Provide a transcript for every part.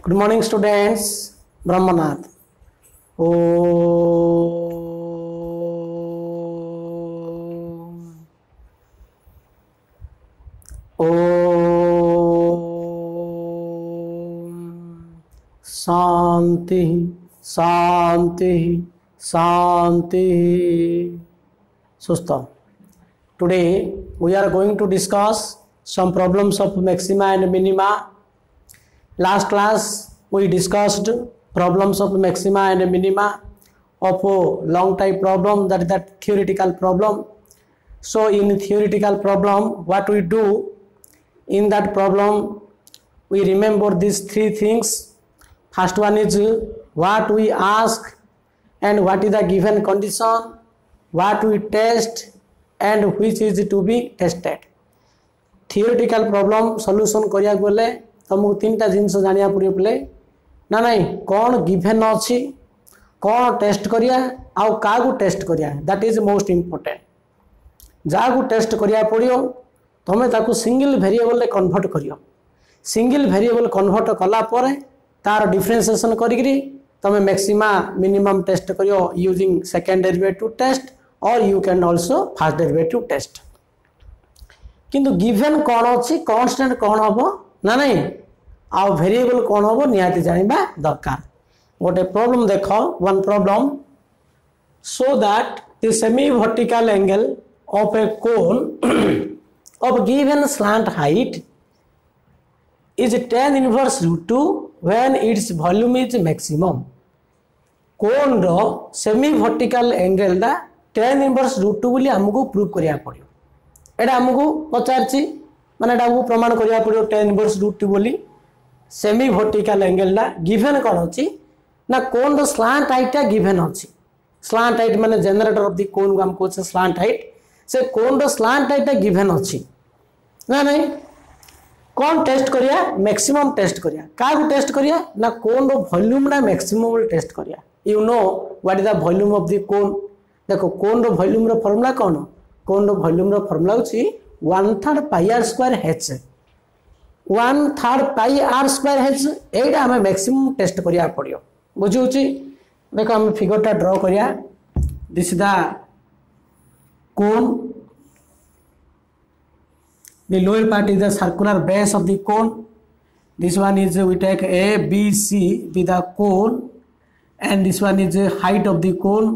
Good morning, students. Brahmanath. Om. Om. Shanti. Shanti. Shanti. Susta. Today we are going to discuss some problems of maxima and minima last class we discussed problems of maxima and minima of a long type problem that is that theoretical problem. So in theoretical problem what we do? In that problem we remember these three things. First one is what we ask and what is the given condition what we test and which is to be tested. Theoretical problem solution ତୁମକୁ ତିନିଟା ଜିନିଷ ଜାଣିବାକୁ ପଡ଼ିବ ପିଲେ ନା ନାହିଁ କ'ଣ given ଅଛି କ'ଣ ଟେଷ୍ଟ କରିବା ଆଉ କାହାକୁ ଟେଷ୍ଟ କରିବା ଦ୍ୟାଟ୍ ଇଜ୍ ମୋଷ୍ଟ ଇମ୍ପୋର୍ଟାଣ୍ଟ ଯାହାକୁ ଟେଷ୍ଟ କରିବାକୁ ପଡ଼ିବ ତୁମେ ତାକୁ ସିଙ୍ଗିଲ୍ ଭେରିଏବଲ୍ରେ କନଭର୍ଟ କରିବ ସିଙ୍ଗିଲ୍ ଭେରିଏବଲ୍ କନଭର୍ଟ କଲା ପରେ ତାର ଡିଫରେନ୍ସିଏସନ୍ କରିକିରି ତୁମେ ମ୍ୟାକ୍ସିମା ମିନିମମ୍ ଟେଷ୍ଟ କରିବ using second derivative test or you can also first derivative test କିନ୍ତୁ ଗିଭେନ୍ କ'ଣ ଅଛି କନଷ୍ଟାଣ୍ଟ କ'ଣ ହେବ ନା ନାହିଁ ଆଉ ଭେରିଏବଲ୍ କ'ଣ ହେବ ନିହାତି ଜାଣିବା ଦରକାର ଗୋଟେ ପ୍ରୋବ୍ଲେମ୍ ଦେଖ one problem so that the semi-vertical angle of a cone of given slant height is tan inverse root 2 when its volume is maximum. cone ର ସେମି ଭର୍ଟିକାଲ ଆଙ୍ଗେଲଟା ଟେନ୍ ଇନଭର୍ସ ରୁଟ୍ ଟୁ ବୋଲି ଆମକୁ ପ୍ରୁଭ୍ କରିବାକୁ ପଡ଼ିବ ଏଇଟା ଆମକୁ ପଚାରିଛି ମାନେ ଏଇଟା ଆମକୁ ପ୍ରମାଣ କରିବାକୁ ପଡ଼ିବ ଟେନ୍ ଇନଭର୍ସ ରୁଟ୍ ଟୁ ବୋଲି ସେମି ଭର୍ଟିକାଲ ଆଙ୍ଗେଲଟା ଗିଭେନ୍ କ'ଣ ଅଛି ନା କୋନ୍ର ସ୍ଲାଣ୍ଟ ହାଇଟ୍ଟା ଗିଭେନ୍ ଅଛି ସ୍ଲାଣ୍ଟ ହାଇଟ୍ ମାନେ ଜେନେରେଟର ଅଫ୍ ଦି କୋନ୍କୁ ଆମେ କହୁଛେ ସ୍ଲାଣ୍ଟ ହାଇଟ୍ ସେ କୋନ୍ର ସ୍ଲାଣ୍ଟ ହାଇଟ୍ଟା ଗିଭେନ୍ ଅଛି ନା ନାହିଁ କ'ଣ ଟେଷ୍ଟ କରିବା ମ୍ୟାକ୍ସିମମ୍ ଟେଷ୍ଟ କରିବା କାହାକୁ ଟେଷ୍ଟ କରିବା ନା କୋନ୍ର ଭଲ୍ୟୁମ୍ଟା ମ୍ୟାକ୍ସିମମ୍ ଟେଷ୍ଟ କରିବା you know what is the volume of the cone ଦେଖ କୋନ୍ର ଭଲ୍ୟୁମ୍ର ଫର୍ମୁଲା କ'ଣ କୋନ୍ର ଭଲ୍ୟୁମ୍ର ଫର୍ମୁଲା ହେଉଛି one third pi r square h one third pi r square h एटा आम मैक्सीम टेस्ट करा पड़ो बुझे देख आम फिगरटा ड्र करा this the cone the lower part is the circular base of the cone this one is we take a b c be the cone and this one is the height of the cone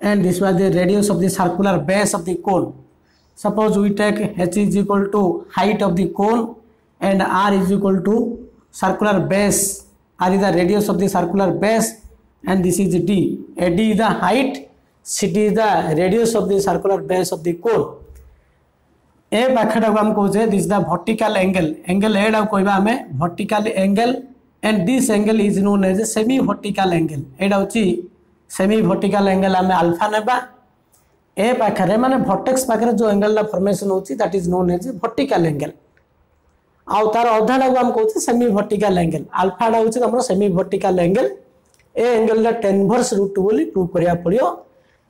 and this was the radius of the circular base of the cone suppose we take h is equal to height of the cone and r is equal to circular base r is the radius of the circular base and this is d ad is the height ct is the radius of the circular base of the cone ए पाखटा को आम कहे this the vertical angle angle ए कहवा आम vertical angle and this angle is known as semi vertical angle एटा हूँ semi vertical angle आम alpha नेबा ए पाखे मैंने भटेक्स पाखे जो एंगेलटा फर्मेसन हो that is known as vertical angle आउ तार अधाटा को आम कौन सेमी भर्टिकाल एंगेल आलफाटा हूँ तुम सेमी भर्टिकाल एंगेल ए एंगेलटा टेनभर्स रुट टू बोली प्रूव करा पड़ो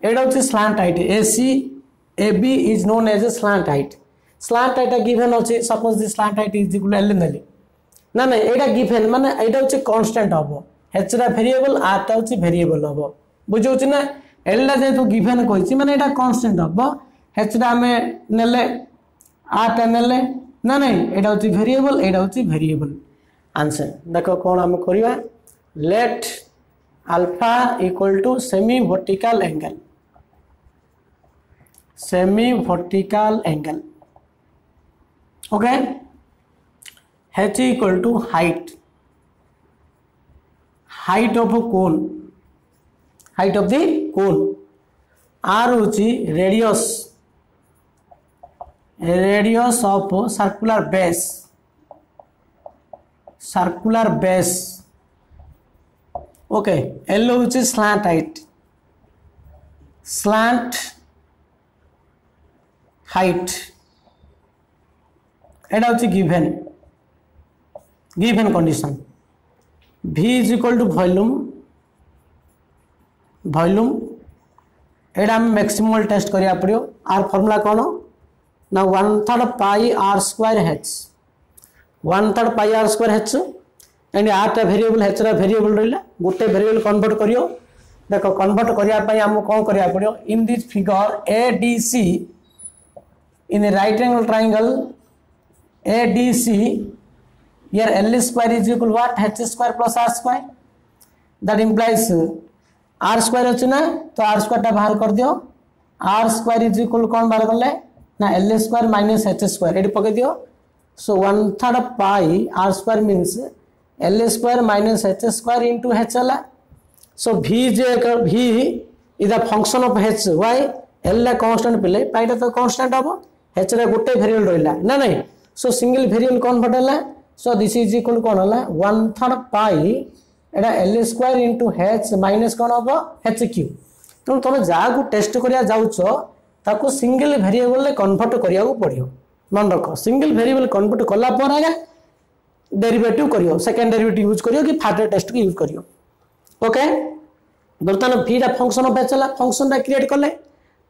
यहाँ हूँ slant height A C A B is known as a slant height slant हाइटा given अच्छे suppose the slant height is equal L N L ना ना यहाँ गिभेन मानने यहाँ हूँ कनस्टाट हम हेचटा भेरिएबल आरटा हूँ भेरिएबल हम बुझे ना এলটা যেহেতু গিভেন কইছি মানে এটা কনস্ট্যান্ট হব হেচটা আমি নেলে আরটা নেলে না নাই এটা হচ্ছে ভেরিয়েবল এটা হচ্ছে ভেরিয়েবল আনসার দেখো কোন আমি করিবা let alpha equal to semi vertical angle semi vertical angle okay h equal to height height of a cone height of cone? R হচ্ছে radius radius of circular base circular base okay L হচ্ছে slant height slant height এটা হচ্ছে given given condition V is equal to volume volume এটা আমি maximal test করা পড়ো আর formula কোণ না one third pi r square h one third pi r square h and আরটা ভেরিয়েবল হেচটা ভেরিয়েবল রহলা গোটে ভেরিয়েবল কনভর্ট করিও। দেখ কনভর্ট করা আমি কম করা পড়ো in this figure A D C in a right angle triangle A D C here L square is equal what H square plus r square that implies r square अच्छी ना तो आर स्क्वायर टा बाहर कर दियो R square is equal कौन बाहर कले ना L square minus H square ये पकड़ दियो so one third pi r square means L square minus H square into H है सो भी जे V is the function of H Y L constant पे पाईटा तो कन्स्टाट हम एच गोटे भेरिएबल रहा ना ना सो सिंगल भेरिएबल कन्वर्ट है सो दिस इज़ इक्वल कौन है वन थर्ड पाई one third pi ଏଇଟା L square into H minus କ'ଣ ହେବ ହେଚ୍ କ୍ୟୁ ତେଣୁ ତୁମେ ଯାହାକୁ ଟେଷ୍ଟ କରିବା ଯାଉଛ ତାକୁ ସିଙ୍ଗଲ ଭେରିଏବଲରେ କନଭର୍ଟ କରିବାକୁ ପଡ଼ିବ ମନେ ରଖ ସିଙ୍ଗଲ ଭେରିଏବଲ କନଭର୍ଟ କଲା ପରେ ଆଜ୍ଞା ଡେରିଭେଟିଭ କରିବ ସେକେଣ୍ଡ ଡେରିଭେଟିଭ ୟୁଜ୍ କରିବ କି ଫାର୍ଦର ଟେଷ୍ଟକୁ ୟୁଜ୍ କରିବ ଓକେ ବର୍ତ୍ତମାନ ଭିଟା ଫଙ୍କସନ୍ ଅଫ୍ ହେଚ୍ ହେଲା ଫଙ୍କସନ୍ଟା କ୍ରିଏଟ୍ କଲେ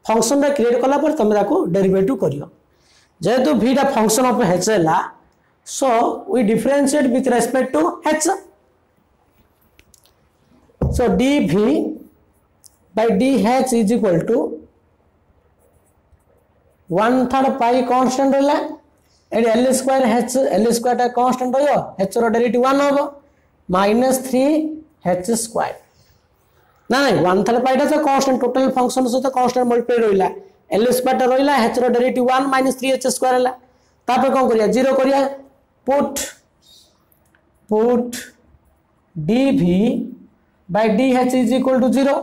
ଫଙ୍କସନ୍ଟା କ୍ରିଏଟ୍ କଲା ପରେ ତୁମେ ତାକୁ ଡେରିଭେଟିଭ କରିବ ଯେହେତୁ ଭିଟା ଫଙ୍କସନ୍ ଅଫ୍ ହେଚ୍ ହେଲା so we differentiate with respect to H So dV by dH is equal to one third pi constant रहा and L square H L square टा कांस्टेंट रहियो हेच रो डेरिवेटिव 1 होबो माइनस 3 हेच square ना ना one third pi टा तो constant total function सहित कांस्टेंट मल्टीप्लाई है एल स्क्वायर टा रहिला हेच रो derivative minus three H square है कौन कर ज़ीरो करिया? Put put dv by D H is equal to zero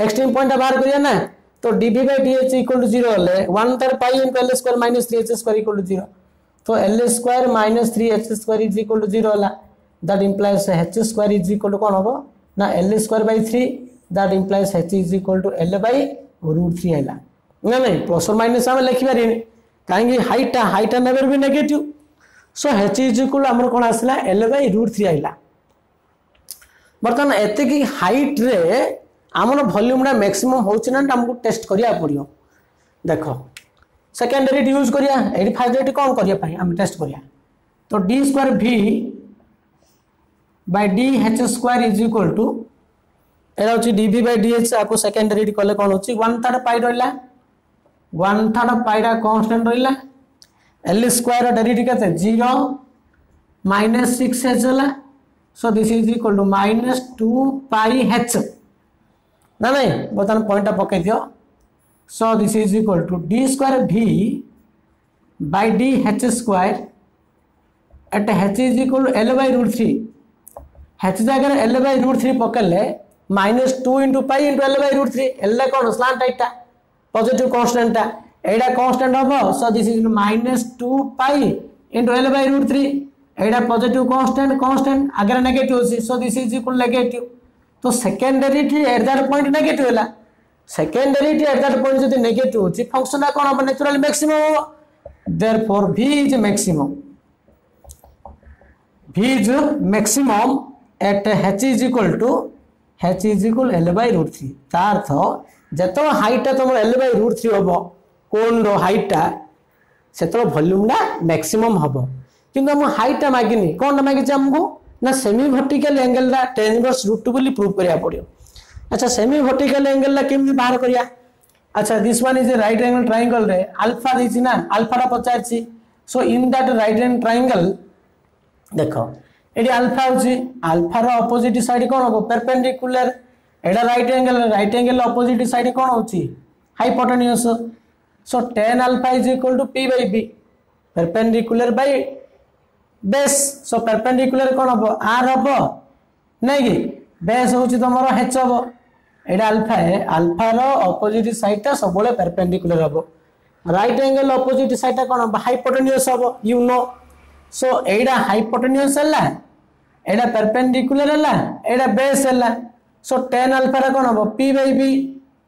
extreme point बाहर करिए ना। तो D by D H equal to zero one third pi into L square minus three H square equal to zero तो L square minus three H square is equal to zero that implies H square is equal to कौन हम ना L square by three that implies H is equal to L by root three है ना नहीं plus और minus आम लिखिपारे कहीं हाइटा हाइटा नेवर भी negative so H is equal आम कौन आसला? एल बै रुट थ्री आइला ବର୍ତ୍ତମାନ ଏତିକି ହାଇଟ୍ରେ ଆମର ଭଲ୍ୟୁମ୍ଟା ମ୍ୟାକ୍ସିମମ୍ ହେଉଛି ନା ଆମକୁ ଟେଷ୍ଟ କରିବାକୁ ପଡ଼ିବ ଦେଖ ସେକେଣ୍ଡ ଡେରିଟ୍ ୟୁଜ୍ କରିବା ଏଇଠି ଫାର୍ଷ୍ଟ ଡେରିଟ୍ କ'ଣ କରିବା ପାଇଁ ଆମେ ଟେଷ୍ଟ କରିବା ତ D square V by D H square is equal to ଏଇଟା ହେଉଛି D V by D H ଆକୁ ସେକେଣ୍ଡ ଡେରିଟ୍ କଲେ କ'ଣ ହେଉଛି ୱାନ୍ ଥାର୍ଡ଼ ପାଇ ରହିଲା ୱାନ୍ ଥାର୍ଡ଼ ପାଇଟା କନଷ୍ଟାଣ୍ଟ ରହିଲା ଏଲ୍ ସ୍କୋୟାର ଡେରିଟ୍ କେତେ ଜିରୋ ମାଇନସ୍ ସିକ୍ସ ଏଚ୍ ହେଲା so, this is equal to minus 2 pi h. ना नहीं बर्तमान पॉइंट पकई दि so this is equal to D square V by D H square at H is equal to L by root three H जगह L by root three पकड़े minus two into pi into L by root three L कौन slant टाइटा पजिट कन्स्टाटा यहाँ constant हम so this is minus two pi into L by root three এটা positive constant constant আগে negative অছি so this is equal negative তো secondary at that point negative হল সেকেন্ডারি এট দ্যাট পয়েন্ট যদি নেগেটিভ হচ্ছে ফংশনটা কোণ হব? ন্যাচুরাল ম্যাক্সিমম হব। Therefore V is maximum V is maximum at H is equal to H is equal L by root three তার অর্থ যেতবে হাইটটা তোমার এল বাই রুট থ্রি হব কোণর হাইটটা সেতবে ভଲ୍ୟୁମ୍ଟା ମ୍ୟାକ୍ସିମମ୍ ହେବ କିନ୍ତୁ ଆମ ହାଇଟ୍ଟା ମାଗିନି କ'ଣଟା ମାଗିଛି ଆମକୁ ନା semi vertical ଏଙ୍ଗେଲଟା ten inverse root two ବୋଲି ପ୍ରୁଭ୍ କରିବାକୁ ପଡ଼ିବ ଆଚ୍ଛା ସେମି ଭର୍ଟିକାଲ ଏଙ୍ଗେଲଟା କେମିତି ବାହାର କରିବା ଆଚ୍ଛା this one is a right angle ଟ୍ରାଇଙ୍ଗଲରେ alpha ଦେଇଛି ନା ଆଲଫାଟା ପଚାରିଛି so in that right angle triangle ଦେଖ ଏଠି ଆଲଫା ହେଉଛି ଆଲଫାର ଅପୋଜିଟ୍ ସାଇଡ୍ କ'ଣ ହେବ ପେରପେଣ୍ଡିକୁଲାର ଏଇଟା right angle right angle opposite side କ'ଣ ହେଉଛି hypotenuse so tan alpha is equal to P by B perpendicular base so perpendicular कौन हम आर हम नहीं कि बेस हूँ तुम हेच हम ये आलफा आलफार अपोजिट सैडटा सब परपेंडिकुलर हम रईट एंगल अपोजिट सैडटा कौन हाइपोटेनियस हम यू नो सो यहाँ हाइपोटेनियस है यहाँ परपेंडिकुलर है यहाँ बेस है सो टेन आलफार कौन हम पी बै बी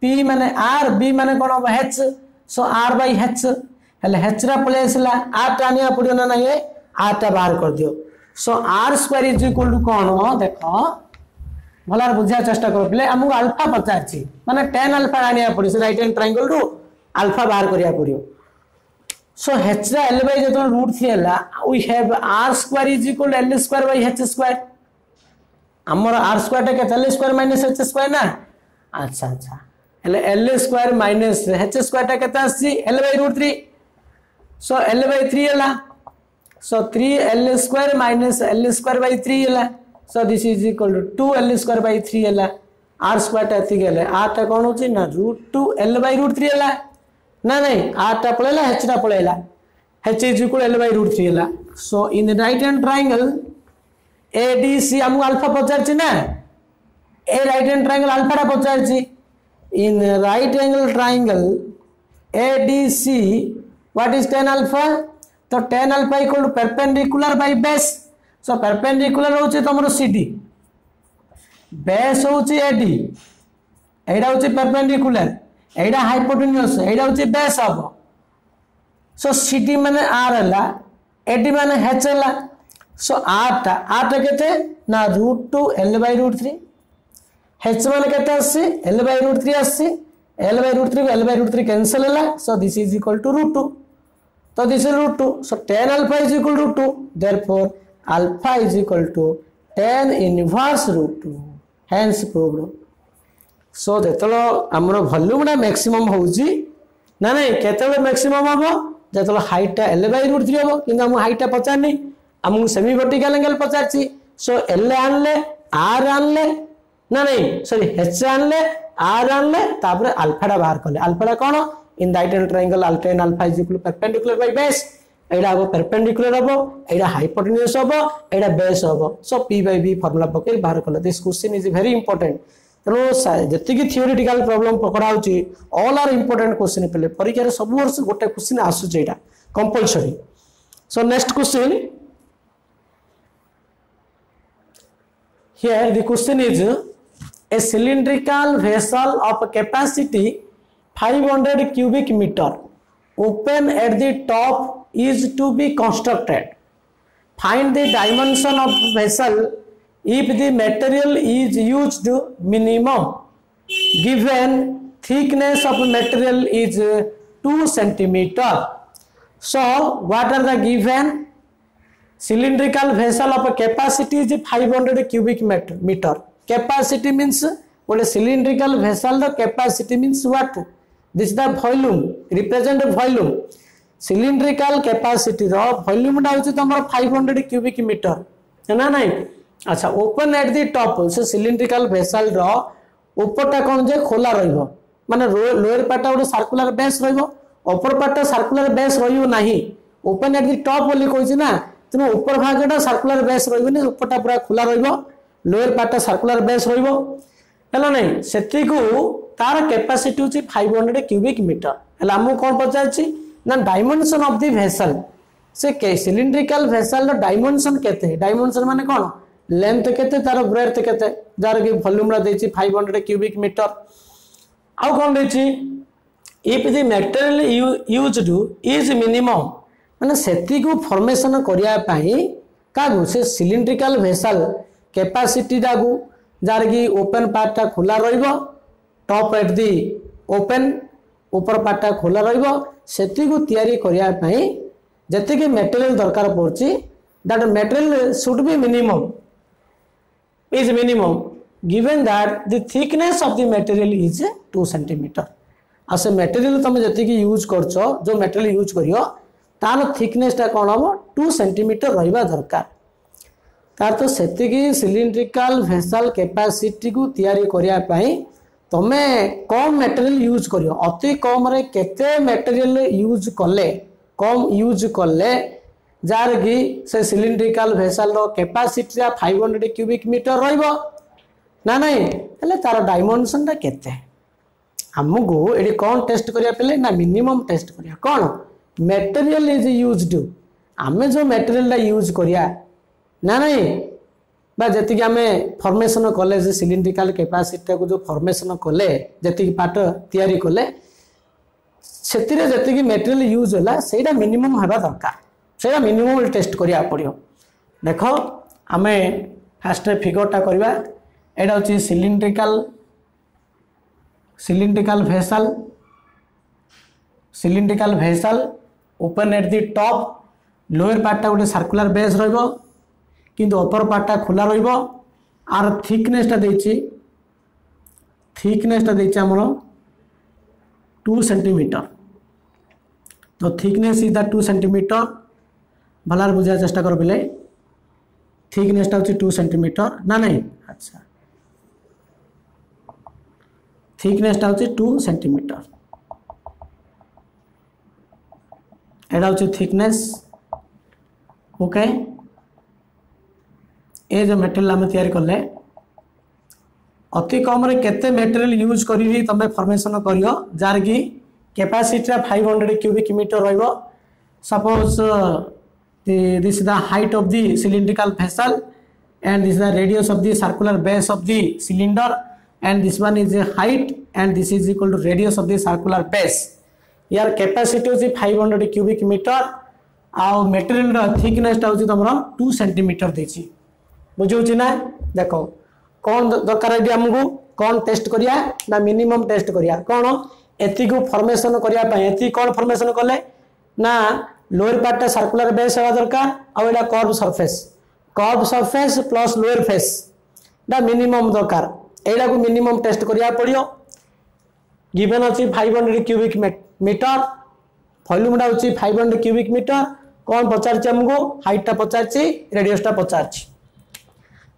पी मान आर बी मान कौन हम H so R by H H रा पलैसला आर टा पड़ो ना ना ये आर टा बाहर कर दियो so r square is equal to कौन म देख भल बुझा चेस्ट कर पे आमको आलफा पचार मैंने टेन आलफा आने पड़ो रईट हैंड ट्राइंगल रु आलफा बाहर करा पड़ो सो हेच एल बै जो रुट थ्री है we have r square is equal L square by H square आमर आर स्क्वायर टा L square minus H square ना अच्छा अच्छा हेले L square minus H square टा के L by root three so L by three है so three L square minus L square by three ହେଲା so this is equal to two L square by three ହେଲା ଆର୍ ସ୍କୋୟାରଟା ଏତିକି ହେଲେ ଆର୍ଟା କ'ଣ ହେଉଛି ନା root two L by root three ହେଲା ନା ନାଇଁ ଆର୍ଟା ପଳେଇଲା ହେଚ୍ଟା ପଳେଇଲା h is equal L by root 3 ହେଲା so in the right hand triangle ADC ଆମକୁ alpha ପଚାରିଛି ନା a right hand triangle alpha ଟା ପଚାରିଛି in right angle triangle ADC what is tan alpha তো tan alpha equal to perpendicular by base so perpendicular হচ্ছে তোমার CD base হচ্ছে এডি এইটা হচ্ছে পেরপেন্ডিকুলার এইটা হাইপোটেনিউস এইটা হচ্ছে বেস হব। সো সিডি মানে আর হলা এডি মানে হেচ হলা সো আরটা আরটা কেতে না root two L by root three H মানে কেতে আসছে এল বাই রুট থ্রি আসছে। L by root three L by root three cancel হলা so this is equal to root two So this is root 2. So tan alpha is equal to 2. Therefore alpha is equal to tan inverse root 2. Hence proved. So that's our volume maximum. No, no. What is maximum? That's our height L by root 3. This is our height. We have semi-vertical angle. So L and R and no, no. Sorry, H and R and then alpha. Alpha is what? In the ideal triangle alpha and alpha, is equal to perpendicular by base. एटा हम पेरपेडिकुलर हम एटा hypotenuse हम एटा base हम so P by B formula पकड़ बाहर कल this question is very important तेणु जी थिरीटिकाल प्रोब्लम पकड़ा अल आर इंपोर्टाट क्वेश्चन पे परीक्षा सब वर्ष गोटे क्वेश्चन आसूस यहाँ compulsory so next question here the question is a cylindrical vessel of capacity 500 cubic meter open at the top is to be constructed. Find the dimension of vessel if the material is used minimum given thickness of material is 2 centimeter so what are the given cylindrical vessel of capacity is 500 cubic meter capacity means what a cylindrical vessel the capacity means what this is the volume represent volume cylindrical capacity ର volume ଟା ହଉଛି ତମର 500 cubic meter ନା ନାଇଁ ଆଚ୍ଛା open at the top ସେ cylindrical vessel ର ଉପରଟା କ'ଣ ଯେ ଖୋଲା ରହିବ ମାନେ ଲୋୟର ପାର୍ଟଟା ଗୋଟେ ସାର୍କୁଲାର ବେସ୍ ରହିବ ଉପର ପାର୍ଟଟା ସାର୍କୁଲାର ବେସ୍ ରହିବ ନାହିଁ ଓପେନ୍ ଆଟ୍ ଦି ଟପ୍ ବୋଲି କହିଛି ନା ତେଣୁ ଉପର ଭାଗଟା ସାର୍କୁଲାର ବେସ୍ ରହିବନି ଉପରଟା ପୁରା ଖୋଲା ରହିବ ଲୋୟର ପାର୍ଟଟା ସାର୍କୁଲାର ବେସ୍ ରହିବ ହେଲା ନାହିଁ ସେତିକୁ তার ক্যাপাসিটি হচ্ছে ফাইভ হন্ড্রেড ক্ୟୁବିକ୍ ମିଟର ହେଲେ ଆମକୁ କ'ଣ ପଚାରିଛି ନା ଡାଇମେନସନ୍ ଅଫ୍ ଦି ଭେସଲ୍ ସେ ସିଲିଣ୍ଡ୍ରିକାଲ୍ ଭେସଲ୍ର ଡାଇମେନସନ୍ କେତେ ଡାଇମେନସନ୍ ମାନେ କ'ଣ ଲେନ୍ଥ କେତେ ତାର ବ୍ରେଡ୍ଥ କେତେ ଯାହାର କି ଭଲ୍ୟୁମ୍ର ଦେଇଛି ଫାଇଭ୍ ହଣ୍ଡ୍ରେଡ଼ କ୍ୟୁବିକ୍ ମିଟର ଆଉ କ'ଣ ଦେଇଛି if the material used is minimum ମାନେ ସେତିକୁ ଫର୍ମେସନ୍ କରିବା ପାଇଁ କାହାକୁ ସେ ସିଲିଣ୍ଡ୍ରିକାଲ୍ ଭେସଲ୍ କ୍ୟାପାସିଟିଟାକୁ ଯାହାରକି ଓପେନ୍ ପାର୍ଟଟା ଖୋଲା ରହିବ टप एट दि ओपेन उपर पार्टा खोला रतीकूरी जी मेटेरियल दरकार पड़ी that material should be minimum is minimum given that the thickness of the material is two centimetre आ से मेटेरियल तुम जी यूज़ कर जो मेटेरियल यूज़ कर तार थिकनेसटा कौन हम टू सेमिटर रहा दरकार तार तो सेकी सिलिंड्रिकल कैपासीटी को या ତୁମେ କମ୍ ମେଟେରିଆଲ ୟୁଜ୍ କରିବ ଅତି କମ୍ରେ କେତେ ମେଟେରିଆଲ ୟୁଜ୍ କଲେ କମ୍ ୟୁଜ୍ କଲେ ଯାହାର କି ସେ ସିଲିଣ୍ଡ୍ରିକାଲ ଭେସାଲର କେପାସିଟିଟା ଫାଇଭ ହଣ୍ଡ୍ରେଡ଼ କ୍ୟୁବିକ୍ ମିଟର ରହିବ ନା ନାହିଁ ହେଲେ ତାର ଡାଇମେନସନଟା କେତେ ଆମକୁ ଏଠି କ'ଣ ଟେଷ୍ଟ କରିବା ପିଲେ ନା ମିନିମମ୍ ଟେଷ୍ଟ କରିବା କ'ଣ ମେଟେରିଆଲ ଇଜ୍ ୟୁଜ୍ଡ ଆମେ ଯେଉଁ ମେଟେରିଆଲଟା ୟୁଜ୍ କରିବା ନା ନାହିଁ ବା ଯେତିକି ଆମେ ଫର୍ମେସନ୍ କଲେ ଯେ ସିଲିଣ୍ଡ୍ରିକାଲ କେପାସିଟିଟାକୁ ଯେଉଁ ଫର୍ମେସନ୍ କଲେ ଯେତିକି ପାଟ ତିଆରି କଲେ ସେଥିରେ ଯେତିକି ମେଟେରିଆଲ ୟୁଜ୍ ହେଲା ସେଇଟା ମିନିମମ୍ ହେବା ଦରକାର ସେଇଟା ମିନିମମ୍ ଟେଷ୍ଟ କରିବାକୁ ପଡ଼ିବ ଦେଖ ଆମେ ଫାର୍ଷ୍ଟ ଫିଗରଟା କରିବା ଏଇଟା ହେଉଛି cylindrical cylindrical vessel cylindrical vessel open at the top lower ପାର୍ଟଟା ଗୋଟେ ସାର୍କୁଲାର ବେସ୍ ରହିବ किंतु अपर पार्टा खोला रार थिकनेसटा दे थिकनेसटा देर टू सेमिटर तो thickness is the two centimetre भल बुझा चेषा कर पे थिकनेसटा हो टू सेमिटर ना ना? अच्छा। थिकनेसटा हो टू सेमिटर यहाँ हूँ थिकनेस ओके। okay. ଏ ଯେଉଁ ମେଟେରିଆଲ୍ ଆମେ ତିଆରି କଲେ ଅତି କମ୍ରେ କେତେ ମେଟେରିଆଲ୍ ୟୁଜ୍ କରିକି ତୁମେ ଫର୍ମେସନ୍ କରିବ ଯାହାର କି କେପାସିଟିଟା ଫାଇଭ୍ ହଣ୍ଡ୍ରେଡ଼ କ୍ୟୁବିକ୍ ମିଟର ରହିବ suppose this is the height of the cylindrical vessel and this is the radius of the circular base of the cylinder and this one is the height and this is equal to radius of the circular base यार capacity होची 500 cubic metre आउ material रा thickness टा होची तमरो 2 centimetre বুঝাউছি না দেখ কোণ দরকার এটি আমি কোণ টেস্ট করিয়া না মিনিমম টেস্ট করিয়া কোণ এতিকু ফর্মেসন করিয়া পাই এতি কোণ ফর্মেসন কলে না লোয়ার পার্টটা সার্কুলার বেস হওয়া দরকার আর এটা curved surface curved surface plus lower face এটা মিনিমম দরকার এইটাকে মিনিমম টেস্ট করিয়া পড়িও গিভেন অছি 500 কিউবিক মিটার ভলিউমটা হচ্ছে 500 কিউবিক মিটার কোণ পচারছি আমাকে হাইটটা পচারছি রেডিয়সটা পচারছি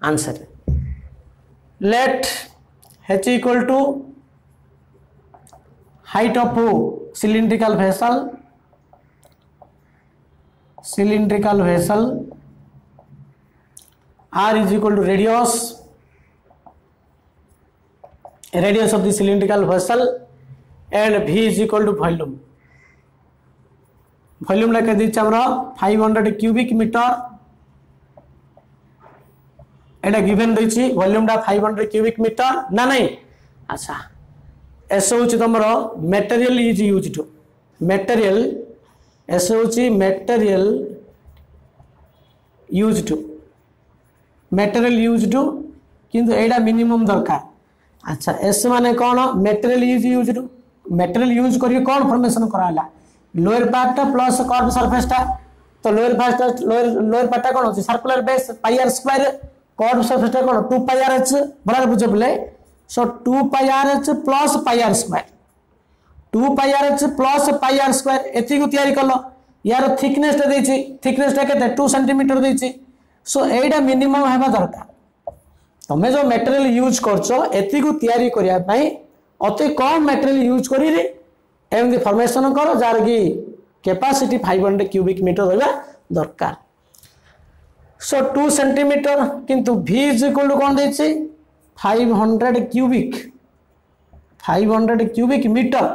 आंसर में let h equal to height of who cylindrical vessel cylindrical vessel r is equal to radius radius of the cylindrical vessel and v is equal to volume volume लिखे दीचे आम फाइव हंड्रेड क्यूबिक मीटर এটা given দিয়েছি ভলিউমটা five hundred cubic মিটর না নাই আচ্ছা S হচ্ছে তোমার material is use to material S হচ্ছে material use to material use to কিন্তু এইটা মিনিমম দরকার আচ্ছা এস মানে কোণ material is use to material use করি কোণ ফর্মেশন করা হলা লোয়ার পার্টটা প্লস কর্ভ সারফেসটা তো লোয়ার ফার্স্টটা লোয়ার লোয়ার পার্টটা কোন হচ্ছে circular base pi r square कौन cot substitute कौन टू पाई आर एच बराबर बुझे बोले so two pi R H plus pi R square two pi R H plus pi R square एति को तैयारी कर लो यार थिकनेस टा देछि थिकनेस टा केते 2 सेंटीमीटर देछि सो एटा मिनिमम हेबा दरकार। तमे जो मटेरियल यूज़ करछो एति को तैयारी करिया पई অতি কম ম্যাটেরিয়াল ইউজ করি এমনি ফর্মেসন কর যার কি ক্যাপাসিটি कैपेसिटी 500 क्यूबिक मीटर রহবা दरकार। সো টু সেন্টিমিটার কিন্তু ভি ইজ ইকুয়াল টু কোণ দিয়েছি? Five hundred cubic five hundred cubic metre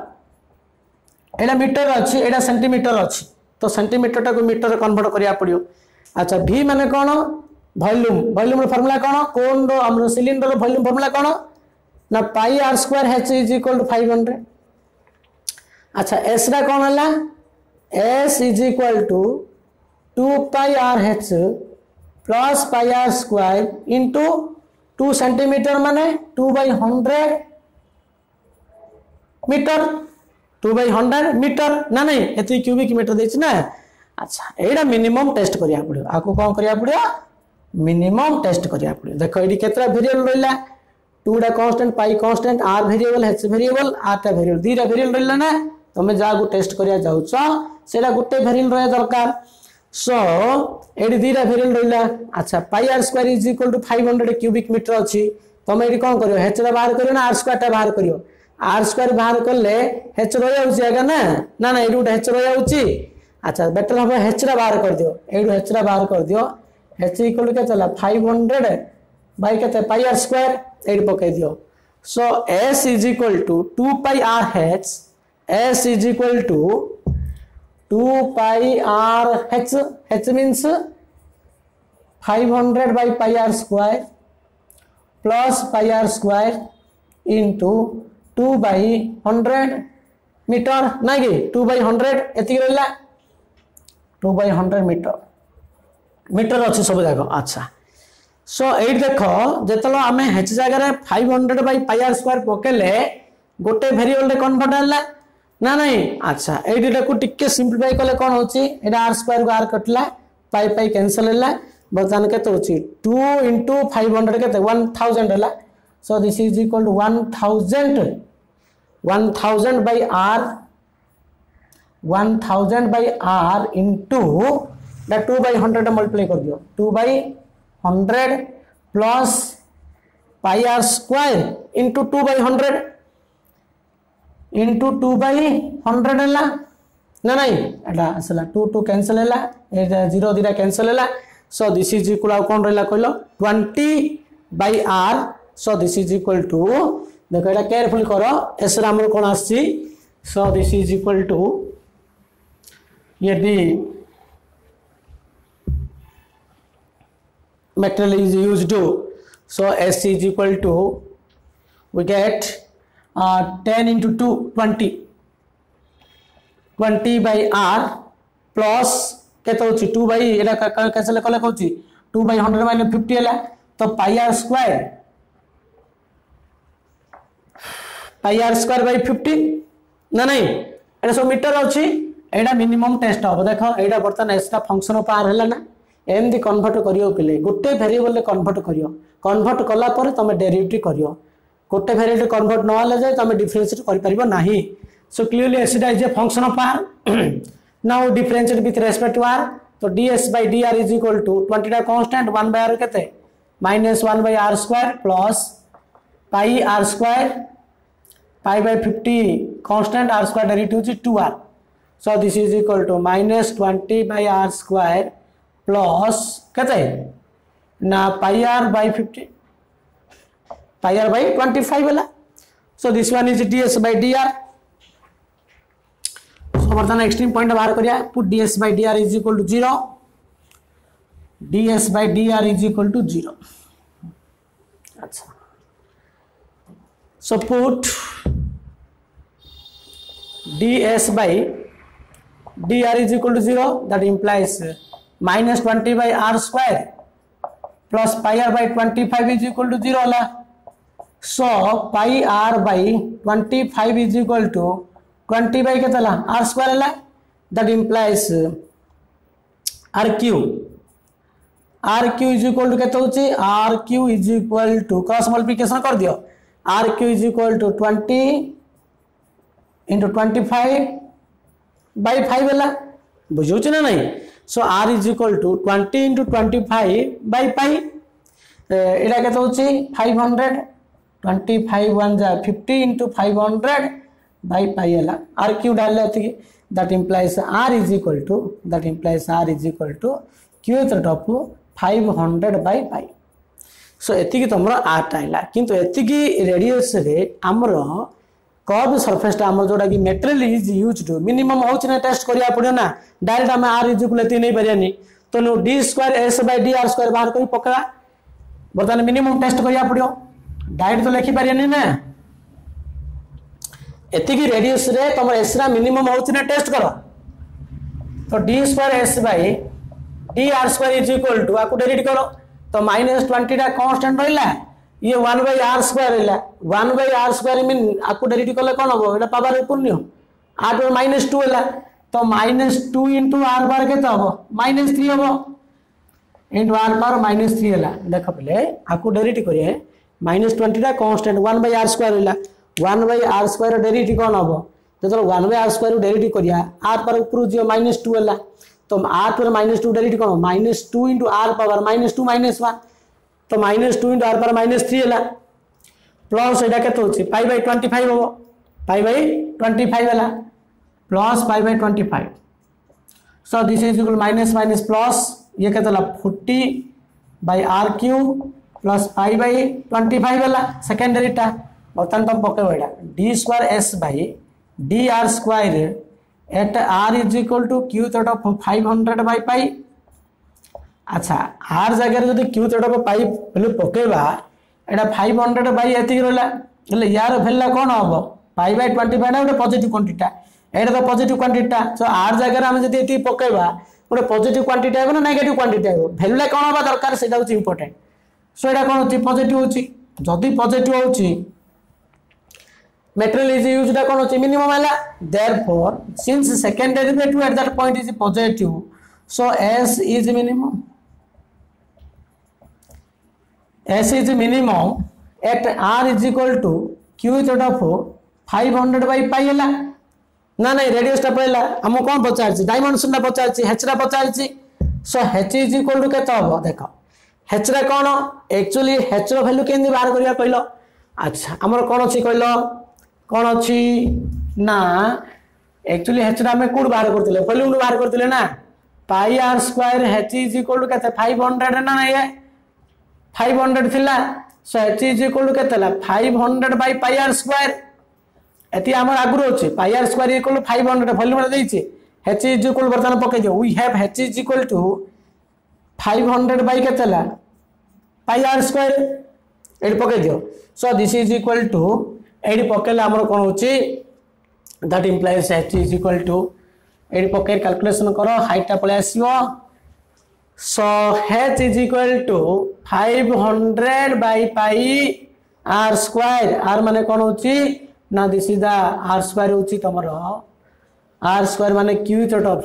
এটা মিটর অছি এটা সেন্টিমিটর অছি তো সেন্টিমিটরটাকে মিটর কনভর্ট করা পড়ব আচ্ছা ভি মানে কোণ? ভল্যুম ভল্যুম্র ফর্মুলা কোণ? কোণ আমার সিলিন্ডর ভল্যুম ফর্মুলা কোণ? না pi R square H is equal to five hundred আচ্ছা এসটা কোণ হল? S is equal to two pi R H plus pi R square into two centimetre मान two by hundred metre two by hundred metre ना ना ये cubic metre देखिए ना? अच्छा यहाँ मिनिमम टेस्ट करा पड़ो आपको कौन करा पड़ो मिनिमम टेस्ट करा पड़ो देख ये केतटा भेरिएबल रहा टूटा constant pi constant R variable H variable आरटा variable दुईटा भेरिएबल रहा ना? तुम जहाँ टेस्ट करा जाऊ से गोटे भेरिएबल रहा दरकार। ଭେରିଏଲ୍ ରହିବା ଦରକାର ସୋ ଏଠି ଦୁଇଟା ଭେରିଏଲ୍ ରହିଲା ଆଚ୍ଛା pi r square is equal to five hundred cubic metre ଅଛି ତମେ ଏଠି କ'ଣ କରିବ ହେଚ୍ଟା ବାହାର କରିବ ନା ଆର୍ ସ୍କୋୟାରଟା ବାହାର କରିବ ଆର୍ ସ୍କୋୟାର ବାହାର କଲେ ହେଚ୍ ରହିଯାଉଛି ଆଜ୍ଞା ନା ନା ନା ଏଇଠି ଗୋଟେ ହେଚ୍ ରହିଯାଉଛି ଆଚ୍ଛା ବେଟର ହବ ହେଚ୍ଟା ବାହାର କରିଦିଅ ଏଇଠୁ ହେଚ୍ଟା ବାହାର କରିଦିଅ ହେଚ୍ ଇକ୍ୱାଲ୍ ଟୁ କେତେ ହେଲା ଫାଇଭ୍ ହଣ୍ଡ୍ରେଡ଼ ବାଇ କେତେ ପାଇ ଆର୍ ସ୍କୋୟାର ଏଇଠି ପକାଇ ଦିଅ so S is equal to two pi r h S two pi R H H means five hundred by pi R square plus pi R square into two by hundred metre ना कि two by hundred एति रहा two by hundred metre metre अच्छे सब जाक अच्छा सो ये देख जो आम हेच जगार five hundred by pi R square पकेले गोटे भेरिएबल कन्वर्ट है ना नाई अच्छा ये दुटा को टी सीम्प्लीफाई कले कौन होटा आर स्क्वयर को आर कटिला, पाई पाई कैनसल है बर्तमान के टू इंटू फाइव हंड्रेड के वन थाउज़ेंड है so this is equal to one thousand one thousand by R one thousand by R into two by hundred multiply कर दियो। Two by hundred plus pi R square into two by hundred into two by hundred है ना नहीं एटा आसला two two cancel है zero दिटा cancel है सो दिस इज़ इक्वल कौन रहा कहल twenty by R so this is equal to देख यहाँ केयरफुल कर एस आमर कौन आसी दिस इज़ इक्वल टू यदि material is used to. So, s is equal to, we get uh, 10 into 2 20 20 by r plus কেতে হচ্ছে 2 by এটা ক্যান্সেল কলে হচ্ছে 2 by 100 মানে 50 হলা তো pi r square pi r square by 50 না নাই এটা সব মিটার আছে এটা মিনিমম টেস্ট হব দেখ এটা বর্তমান এক্সট্রা ফংশন পার হলা না এমতি কনভর্ট করিও পিলে গোটে ভেরিয়েবল রে কনভর্ট করিও কনভর্ট কলা পরে তুমি ডেরিভেটিভ করিও গোটে ভেরিয়েবল কনভর্ট নহলে যাই তুমি ডিফরেন্সিয়েট করিপারিব নাহি so clearly এসটা is a function of r now differentiate with respect to r তো ds by dr is equal to 20 টা constant 1 by r কেতে minus 1 by r square plus pi r square pi by 50 constant r square derivative is 2r So this is equal to minus 20 by r square plus कहते ना pi r by 50 pi by 25 वाला so this one is ds by dr so बर्तमान extreme point बाहर करिया put ds by dr is equal to 0 ds by dr is equal to 0 अच्छा so put ds by dr is equal to 0 that implies minus 20 by r square plus pi r by 25 is equal to 0 la so pi r by 25 is equal to 20 by केते ला r square La that implies r q r q is equal to केते होची r q is equal to cross multiplication कर दियो r q is equal to 20 into 25 by five है बुझे ना नहीं so R is equal to twenty into twenty five by pi यहाँ के five hundred twenty five one जा fifty into five hundred by pi R cube डाल that implies R is equal to that implies R is equal to cube of five hundred by pi so एति तुम आर्ट आइला। किंतु एति radius आमर curve surface आम जोटा कि मेटेरियल इज़ यूज़ मिनिमम हो टेस्ट करा पड़ो ना। डायरेक्ट आम आर इज़ को नहीं पारे तो D square S by D R square बाहर कर पकड़ा। बर्तमान मिनिमम टेस्ट करा पड़ो डायरेक्ट तो लिखि लिखिपारे ना एतिक रेडियस रे तुम एस रा मिनिमम हो टेस्ट कर तो D square S by D R square is equal to आपको डेरिट कर तो माइनस ट्वेंटी टा कन्स्टाट रहा ये वन बै आर स्क्वायर है one by R square mean आपको डेरिट कले कौन हम ये पावर शून्य आठ माइनस टू है तो माइनस टू इंटु आर बार के हम माइनस थ्री हम into R power minus three है देख पे आपको डेरिट करेंगे minus twenty constant one by R square है one by R square derive कौन हम जो one by R square derive करा आर पावर ऊपर जी माइनस टू है तो आर पर माइनस टू डेरिट कौन minus two into R power minus two minus one तो minus two into R power minus three है प्लस यहाँ के पाई बै ट्वेंटी फाइव हम पाई बै ट्वेंटी फाइव है plus pi by twenty five so this is minus minus plus ये के forty by R cube plus pi by twenty five হল সেকেন্ডারিটা বর্তমান তুমি পকাইব এটা D square S by D R square at R is equal to cube root of five hundred by pi আচ্ছা আর জায়গায় যদি cube root of pi value পকাইবা এটা ফাইভ হন্ড্রেড বাই এতিকি রহলা হলে ইয়ার ভ্যালুটা কোণ হব পাই বাই টোয়েন্টি ফাইভ গোটে পজিটিভ কোয়ান্টিটা এটা তো পজিটিভ কোয়ান্টিটা সো আর জায়গায় আমি যদি এটি পকাইবা গোটে পজিটিভ কোয়ান্টিটা হবে না নেগেটিভ কোয়ান্টিটা হবে ভ্যালুটা কোণ হওয়া দরকার সেটা হচ্ছে ইম্পর্টেন্ট সো এটা কোণ হচ্ছে পজিটিভ হচ্ছে যদি পজিটিভ হচ্ছে material is used কোণ হচ্ছে মিনিমাম হলা therefore since second derivative at that point is positive so s is minimum s is minimum at r is equal to q third of 500 by pi হলা না না রেডিয়াসটা পড়লা আমি কোন পচারছি ডাইমেনশনটা পচারছি হেচটা পচারছি so H is equal to কত হবে দেখো ହେଚ୍ରେ କ'ଣ ଆକ୍ଚୁଆଲି ହେଚ୍ର ଭ୍ୟାଲୁ କେମିତି ବାହାର କରିବା କହିଲ ଆଚ୍ଛା ଆମର କ'ଣ ଅଛି କହିଲ କ'ଣ ଅଛି ନା ଆକ୍ଚୁଆଲି ହେଚ୍ରେ ଆମେ କେଉଁଠୁ ବାହାର କରୁଥିଲେ ଭଲ୍ୟୁମ୍ରୁ ବାହାର କରୁଥିଲେ ନା pi r square h is equal to କେତେ ଫାଇଭ୍ ହଣ୍ଡ୍ରେଡ଼ ନା ଇଏ ଫାଇଭ୍ ହଣ୍ଡ୍ରେଡ଼ ଥିଲା so h is equal to କେତେ ହେଲା ଫାଇଭ୍ ହଣ୍ଡ୍ରେଡ଼ ବାଇ ପାଇ ଆର୍ ସ୍କୋୟାର ଏଠି ଆମର ଆଗରୁ ଅଛି pi r square equal to five hundred ଭଲ୍ୟୁମ୍ରେ ଦେଇଛି ହେଚ୍ ଇଜ୍ ଇକ୍ୱାଲ୍ ବର୍ତ୍ତମାନ ପକେଇ ଦିଅ we have h is equal to five hundred by কেতে হল পাই আর স্কোয়ার এটি পকাই দিও so this is equal to এটি পকাইলে আমার কোণ হচ্ছে that implies h is equal to এটি পকাই ক্যালকুলেসন কর হাইটটা পলাই আসব so h is equal to five hundred by pi r square r মানে কোণ হচ্ছে না this is the r square হচ্ছে তোমার আর স্কোয়ার মানে cube root of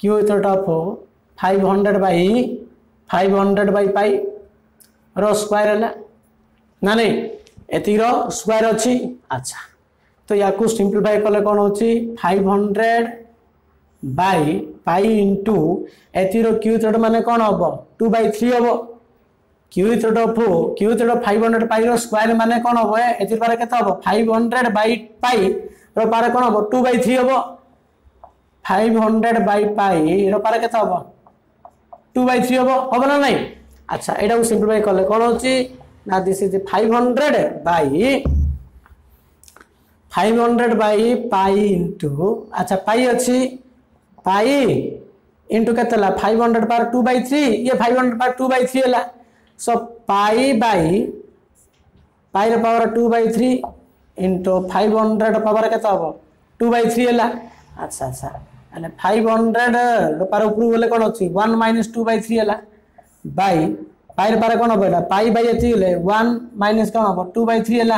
cube root of five hundred by five hundred by pi r square है ना नहीं एतिर स्क्वायर अच्छी अच्छा तो या सिंप्लीफाई कले कौन हो five hundred by pi into एतिर cube thread मान कौन हम टू बै थ्री हम cube root of cube root five hundred pi square मान कौन हम ए पारे के फाइव हंड्रेड बै पाई पारे कौन हम टू बै थ्री हम फाइव हंड्रेड बै पाई पारे के हम টু বাই থ্রি হব হব না নাই? আচ্ছা এটাকে সিম্পলিফাই কলে কোণ হচ্ছে? না this is five hundred by five hundred by pi into আচ্ছা পাই অছি পাই ইন্টু কেতে হল five hundred power two by three ইয়ে five hundred power two by three হল। So pi by পাইর power two by three into five hundred power কেতে হব? Two by three হল। আচ্ছা আচ্ছা। ହେଲେ ଫାଇଭ୍ ହଣ୍ଡ୍ରେଡ୍ ପାର ଉପରକୁ ଗଲେ କ'ଣ ଅଛି one minus two by three ହେଲା ବାଇ ପାଇର ପାର କ'ଣ ହେବ ଏଇଟା ପାଇ ବାଇ ଏତିକି ହେଲେ ୱାନ୍ ମାଇନସ୍ କ'ଣ ହେବ ଟୁ ବାଇ ଥ୍ରୀ ହେଲା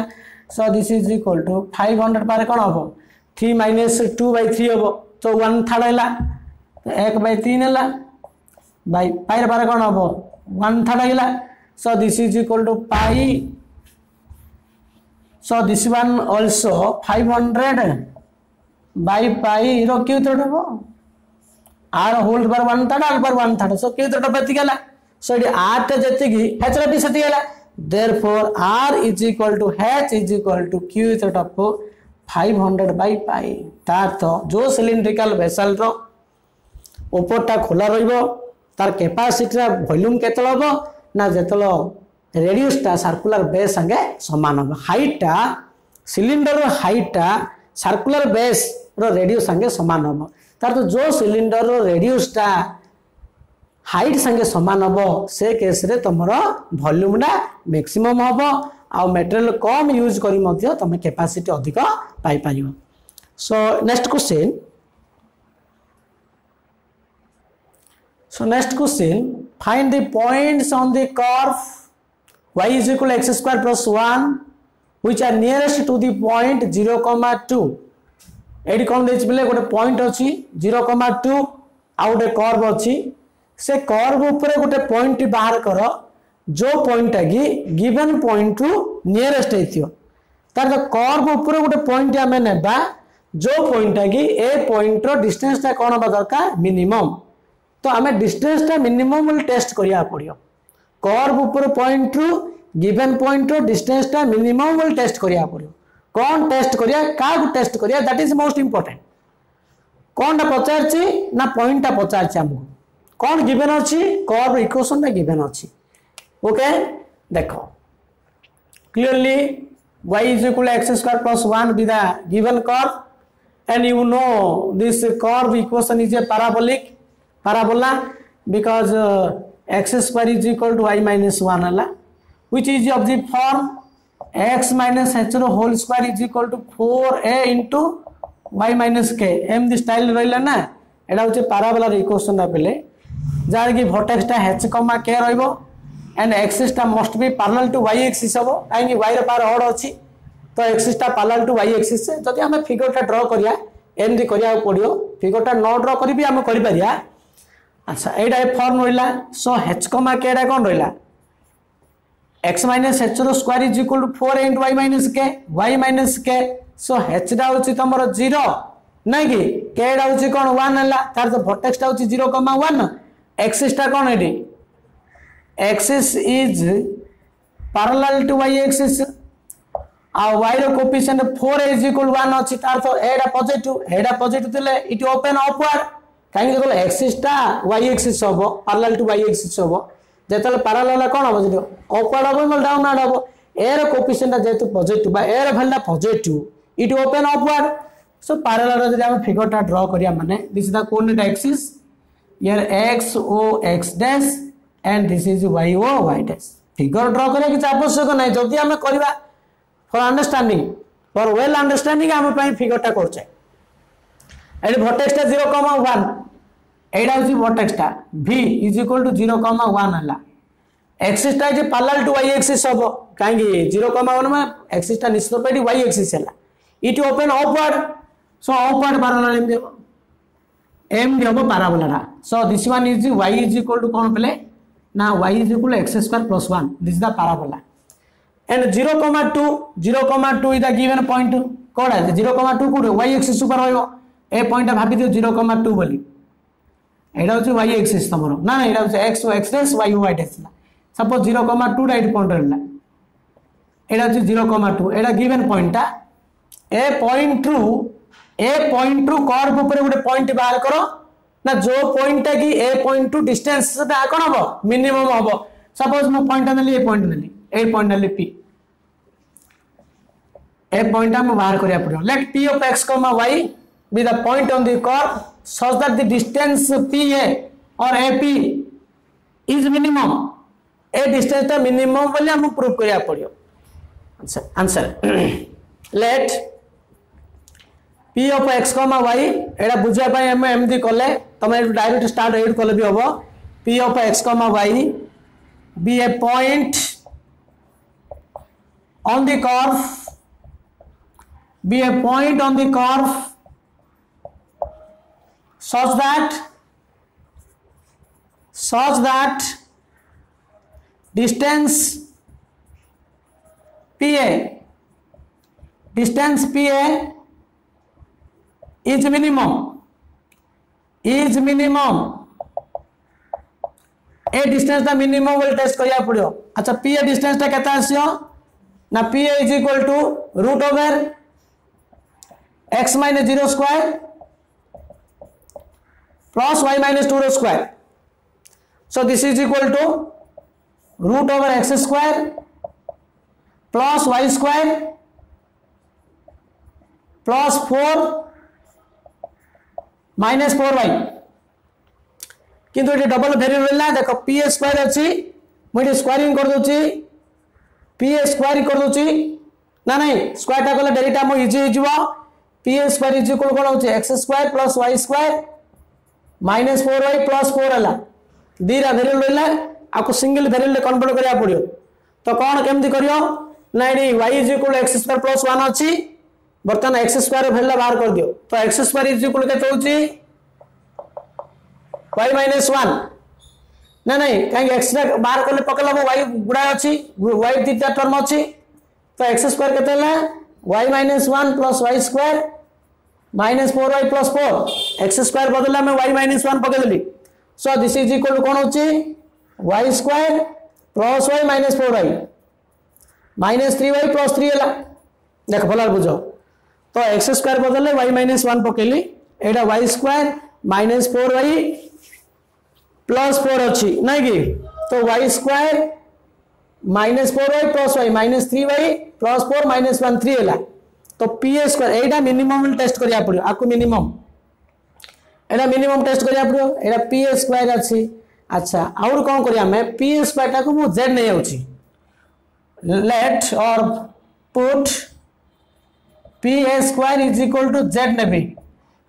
so this is equal to five hundred power କ'ଣ ହେବ three minus two by three হব তো ওয়ান থার্ড হল এক বাই তিন হল বাই পাইর পার কম হব ওয়ান থার্ড হল so this is equal to pi so this one also five hundred by pi ro q third habo r whole bar 1 third r bar 1 third so q third bati gala so it r ta jetiki h ro bi sati gala therefore r is equal to h is equal to q third of 500 by pi তার তো जो cylindrical vessel র উপরটা খোলা রইব তার ক্যাপাসিটির volume কেতল হব না যেতল রেডিউসটা সার্কুলার বেস সঙ্গে সমান হব হাইটটা সিলিন্ডর হাইটটা সার্কুলার বেস ରେଡିଓ ସାଙ୍ଗେ ସମାନ ହେବ। ତାର ଯେଉଁ ସିଲିଣ୍ଡରର ରେଡିଓସଟା ହାଇଟ୍ ସାଙ୍ଗେ ସମାନ ହେବ ସେ କେସ୍ରେ ତୁମର ଭଲ୍ୟୁମ୍ଟା ମ୍ୟାକ୍ସିମମ୍ ହେବ। ଆଉ ମେଟେରିଆଲ କମ୍ ୟୁଜ୍ କରି ମଧ୍ୟ ତୁମେ କେପାସିଟି ଅଧିକ ପାଇପାରିବ। So next question next question, find the points on the curve y is equal to x square plus 1 which are nearest to the point 0 comma 2 ଏଇଠି କ'ଣ ଦେଇଛି ବୋଲେ ଗୋଟେ ପଏଣ୍ଟ ଅଛି ଜିରୋ କମା ଟୁ ଆଉ ଗୋଟେ କର୍ଭ ଅଛି ସେ କର୍ଭ ଉପରେ ଗୋଟେ ପଏଣ୍ଟଟି ବାହାର କର ଯେଉଁ ପଏଣ୍ଟଟା କି ଗିଭେନ୍ ପଏଣ୍ଟରୁ ନିୟରେଷ୍ଟ ହେଇଥିବ ତାର କର୍ଭ ଉପରେ ଗୋଟେ ପଏଣ୍ଟ ଆମେ ନେବା ଯେଉଁ ପଏଣ୍ଟଟା କି ଏ ପଏଣ୍ଟର ଡିଷ୍ଟାନ୍ସଟା କ'ଣ ହେବା ଦରକାର ମିନିମମ୍ ତ ଆମେ ଡିଷ୍ଟାନ୍ସଟା ମିନିମମ୍ ବୋଲି ଟେଷ୍ଟ କରିବାକୁ ପଡ଼ିବ କର୍ଭ ଉପରେ ପଏଣ୍ଟରୁ ଗିଭେନ୍ ପଏଣ୍ଟର ଡିଷ୍ଟାନ୍ସଟା ମିନିମମ୍ ବୋଲି ଟେଷ୍ଟ କରିବାକୁ ପଡ଼ିବ कौन टेस्ट करिया क्या टेस्ट करिया दैट इज़ मोस्ट इंपोर्टेंट कौन टा पचारछि ना पॉइंट टा हमको कौन गिवन अछि कर्व इक्वेशन टा गिवन अछि ओके देखो equal to x square plus 1 with the given curve and you know this curve equation is a parabolic parabola because uh, x square is equal to y minus 1 hala which is of the form x minus h row whole square is equal to 4a into y minus k एमती style रहा ना यहाँ हूँ पाराबलार equation पे jar कि भटेक्स टा h comma k रंड axis टा मस्ट भी पार्लाल टू y एक्सीस हम कहीं y पार अड अच्छी तो एक्सीस टा पार्लाल टू y एक्सीस जदि आम फिगर टा ड्र करा एमती करा पड़ो फिगर टा न ड्र करी आम कर अच्छा यहाँ फर्म रहा सो हेच कमा के कौन रहा x minus h ର square is equal to 4 into y minus k y minus k so h ଟା ହେଉଛି ତମର 0 ନାଇଁ କି k ଟା ହେଉଛି କ'ଣ 1 ହେଲା ତାର ତ vortex ଟା ହେଉଛି 0.1 axis ଟା କ'ଣ ଏଠି axis is parallel to y axis ଆଉ y ର coefficient 4 is equal to 1 ଅଛି ତାର ତ a ଟା positive a ଟା positive ଥିଲେ it open upward କାହିଁକି କହିଲେ axis ଟା y axis ହବ parallel to y axis ହବ যেতিয়া হলে কণ হ'ব যদি অপাৰ্ড হ'ব নহ'লে ডাউন আৰ্ড হ'ব এৰ কপিচিয়েণ্টটা যিহেতু পজিটিভ বা এৰ ভেলুটা পজিটিভ ইটো অপেন অপাৰ্ড চ' পাৰালে যদি আমি ফিগাৰটা ড্ৰ কৰা মানে দিছ ইজ দ্য কোন এটা axis x o' x dash and this is y o' y dash figure draw কৰিবা কিছু আৱশ্যক নাই যদি আমি কৰিবা for understanding for well understanding আমি পাই ফিগৰটা কৰোঁ এইটো ভৰ্টেক্সটা জিৰ' কম আৰু এইটা হচ্ছে ভর্টেক্সটা V is equal to zero comma one ହେଲା। এক্সিসটা যে পার্লাল টু ওয়াই এক্সিস হব কাହିଁକି জিরো কমা ওয়ান মানে এক্সিসটা নিশ্চিত পাইটি ওয়াই এক্সিস ହେଲା it open upward so upward parallel MD হব এমডি হব প্যারাবোলাটা so this one is y is equal to কোন পেলে না y is equal x square plus one this the parabola and zero comma two zero comma two is the given point code আছে zero comma two কোড y axis উপর রহব এ পয়েন্টটা ভাবি দিও জিরো কমা টু বলি 2 बोली एटा होची y axis तमरो. ना ना होची x x dash y y dash suppose 0 comma 2 right point एटा होची 0 comma 2 एटा गिवन पॉइंट टा. A point to A point रु कर्व गोटे पॉइंट बाहर कर. ना, जो पॉइंट कि ए पॉइंट टू डिस्टेंस कौन हम मिनिमम हम सपोज़ मु पॉइंट नेली ए पॉइंट नेली. ए पॉइंट नेली पी ए पॉइंट बाहर करिया पड़ो let P of x comma y be the point on the curve the distance P A और A P is minimum A distance ता minimum बोली हम प्रूव करिया पड़ो answer answer let P of x comma y एटा बुझापी आम एमती कले तुम डायरेक्ट स्टार्ट एट कले भी हम P of x comma y be A point on the curve be a point on the curve such that such that distance pa distance pa is minimum is minimum. A distance टा minimum test करिया पड़ियो अच्छा P A distance टा केता आसियो ना P is equal to root over x minus zero square plus y minus two row square so this is equal to root over x square plus y square plus four minus four y किंतु ये double variable ना, देखो P square अच्छी, मुझे squaring कर दूची P square कर दूची ना, नहीं स्क्वायर टा कले डेरिटा मो इजी हो पी स्क्वायर इज़ इक्वल कोन होची x square plus y square minus four y plus four है दीटा भेरिएबल रहा आपको सिंगल भेरिएबल कन्वर्ट करिया पड़ो तो कौन केमती करियो ना ये y is equal x square plus one अच्छी बर्तमान एक्स स्क्वायर भेरिएबल बाहर कर दियो तो एक्स स्क्वायर इज़ इक्वल होची वाई माइनस वन ना नहीं कहीं एक्स बाहर कले पकड़ वाई गुड़ा अच्छी वाई तीन टर्म अच्छी तो एक्स स्क्वायर के y minus one plus y square minus four y plus four x square बदल Y minus one पकईदेली so this is equal to कौन हो y square plus y minus four y minus three y plus three है देख, भल बुझ. तो x square बदल Y minus one पकेली. एटा y square minus four y plus four अच्छी ना कि? तो y square minus four Y plus Y minus three Y plus four minus one three है তো পি এ স্কোয়ার এইটা মিনিমম টেস্ট করা পড়ব আকু মিনিমম এটা মিনিমম টেস্ট করা পড়ব এটা পি এ স্কোয়ার আছে। আচ্ছা আউর কম করি আমি পি এ স্কোয়ারটা মু জেড নিয়ে যাচ্ছি let or put P A square is equal to Z নেবি।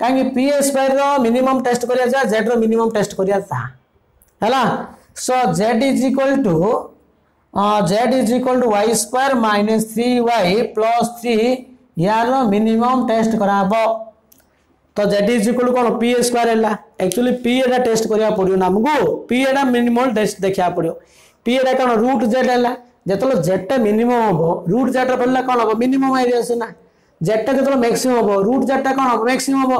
কাহি P A square minimum test করা যা জেড মিনিমম টেস্ট করা তা হ্যাঁ so Z is equal to Z is equal to Y square minus three Y plus three ୟାର minimum test କରାହେବ ତ Z is equal to କ'ଣ ପି ଏ square ହେଲା ଆକ୍ଚୁଆଲି ପି ଏଟା ଟେଷ୍ଟ କରିବାକୁ ପଡ଼ିବ ନା ଆମକୁ ପି ଏଟା ମିନିମମ୍ ଟେଷ୍ଟ ଦେଖିବାକୁ ପଡ଼ିବ ପି ଏଟା କ'ଣ ରୁଟ୍ ଜେଡ୍ ହେଲା ଯେତେବେଳେ ଜେଡ୍ଟା ମିନିମମ୍ ହବ ରୁଟ୍ ଜେଡ୍ର ପଡ଼ିଲେ କ'ଣ ହବ ମିନିମମ୍ ଏରିଆ ସିନା ଜେଡ୍ଟା ଯେତେବେଳେ ମ୍ୟାକ୍ସିମମ୍ ହବ ରୁଟ୍ ଜେଡ୍ଟା କ'ଣ ହବ ମ୍ୟାକ୍ସିମମ୍ ହବ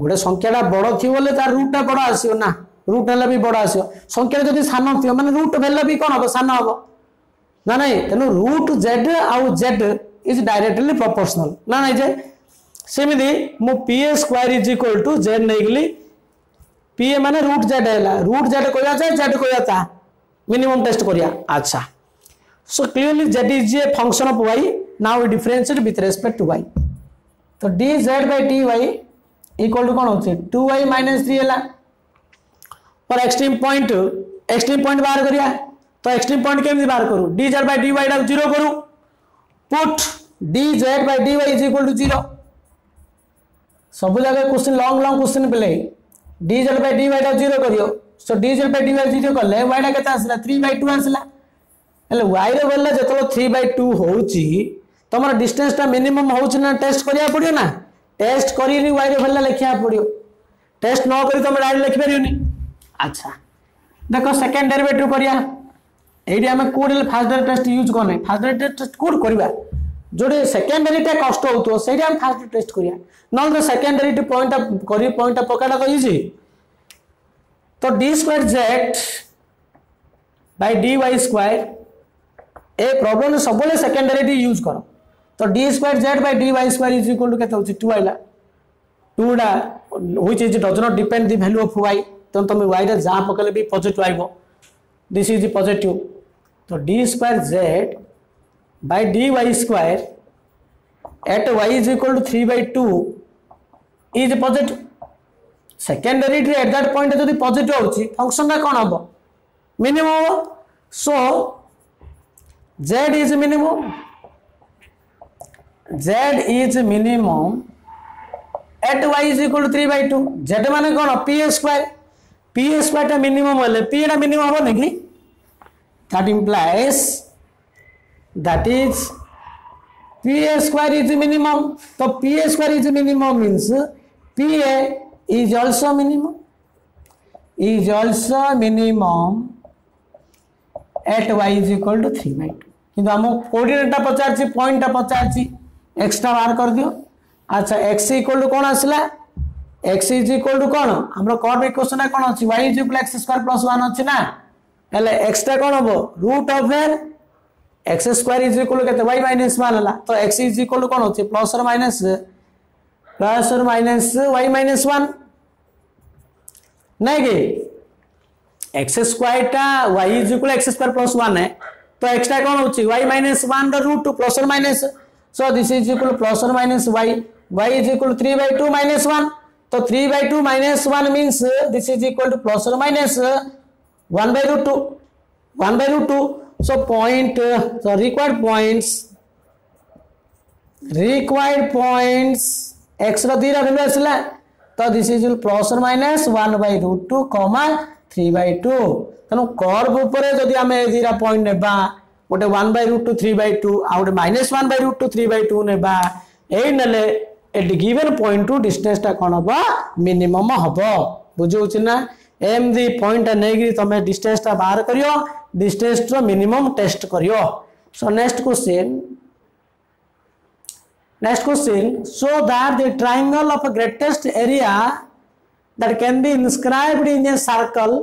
ଗୋଟେ ସଂଖ୍ୟାଟା ବଡ଼ ଥିବ ବୋଲେ ତାର ରୁଟ୍ଟା ବଡ଼ ଆସିବ ନା ରୁଟ୍ ହେଲେ ବି ବଡ଼ ଆସିବ ସଂଖ୍ୟାଟା ଯଦି ସାନ ଥିବ ମାନେ ରୁଟ୍ ହେଲେ ବି କ'ଣ ହବ ସାନ ହବ ନା ନାଇଁ ତେଣୁ ରୁଟ୍ ଜେଡ୍ ଆଉ Z is directly proportional. Now, I say, similarly, mo P square is equal to Z negatively. P माने root Z है ला, root Z को जाता है, Z को जाता है, minimum test करिया, अच्छा. So clearly Z is a function of y. Now we differentiate with respect to y. तो dz by dy equal to कौन होती है? 2y minus 3 है ला. और extreme point, extreme point बाहर करिया. तो एक्सट्रीम पॉइंट केमती बाहर करूँ d z by d y torque zero करूँ put dz by dy is equal to 0 सब जगह क्वेश्चन लॉन्ग लॉन्ग क्वेश्चन पेले dz by dy ଟା 0 करियो सो dz by dy 0 कले y टा केते आसला 3 by 2 आसला y रे बोलला जेतलो 3 by 2 होउची तमर डिस्टेंस टा मिनिमम होउची ना टेस्ट करिया पड़ियो ना टेस्ट करी y रे बोलला लिखिया पड़ियो टेस्ट न करी तमे डायरेक्ट लिखि परियोनी अच्छा देखो सेकंड डेरिवेटिव करिया एडी हमें कोड फास्ट डेरिवेटिव टेस्ट यूज़ करने फास्ट डेरिवेटिव टेस्ट कोड करिवा जोड़े सेकेंडरीटा कष्ट हो से फास्ट टेस्ट करिया नल सेकेंडरी पॉइंट कर पॉइंट पकाटा तो इजी तो d square z by d y square A problem सब सेकेंडरी यूज़ कर तो d square z by d y square is equal to केते होची 2 आइला 2 डा which is does not depend the value of y तो तुम y रे जा पकले भी पॉजिटिव आइबो दिस इज़ पॉजिटिव तो d square z by d y square at y is equal to three by two is positive सेकेंडरीट्रे at that point जो positive हो फ़ंक्शन का कौन हम मिनिमम हम so z is minimum z is minimum at y is equal to three by two Z मान कौन P A square P A square टा minimum हेल्ले पी एटा मिनिमम हम नहीं that implies that is P A square is minimum तो P A square is minimum means P A is also minimum is also minimum at y is equal to three by two किंतु आम कोर्डनेटा पचार पॉइंटा पचार extra बाहर कर दियो। अच्छा x equal to कौन आसला? X is equal to कौन? आम कर्व इक्वेशन कौन अच्छी y is equal x square plus one अच्छी ना? ହେଲେ ଏକ୍ସଟା କ'ଣ ହବ root of n x square is equal कहते वाई माइनस वन है तो एक्स इज इक्वल कौन होती plus or minus plus or minus y minus one नहीं कि एक्स स्क्वायर टा y is equal x square plus one है तो एक्सट्रा कौन होची y minus one root two plus or minus so this is equal plus or minus y y is equal three by two minus one तो three by two minus one means this is equal to plus or minus one by root two one by root two so point uh, the required points required points x ର ଦୁଇଟା value ଆସିଲା ତ this is plus or minus one by root two comma three by two ତେଣୁ curve ଉପରେ ଯଦି ଆମେ ଏ ଦୁଇଟା point ନେବା ଗୋଟେ one by root two three by two ଆଉ ଗୋଟେ minus one by root two three by two ନେବା ଏଇ ନେଲେ ଏଠି ଗିଭେନ୍ ପଏଣ୍ଟରୁ ଡିଷ୍ଟାନ୍ସଟା କ'ଣ ହବ ମିନିମମ୍ ହବ ବୁଝଉଛି ନା एम एमती पॉइंट नहीं तुम डिस्टेन्सटा बाहर कर डिस्टेन्स रिनिमम टेस्ट कर so next question next question so that the triangle of greatest area that can be inscribed in a circle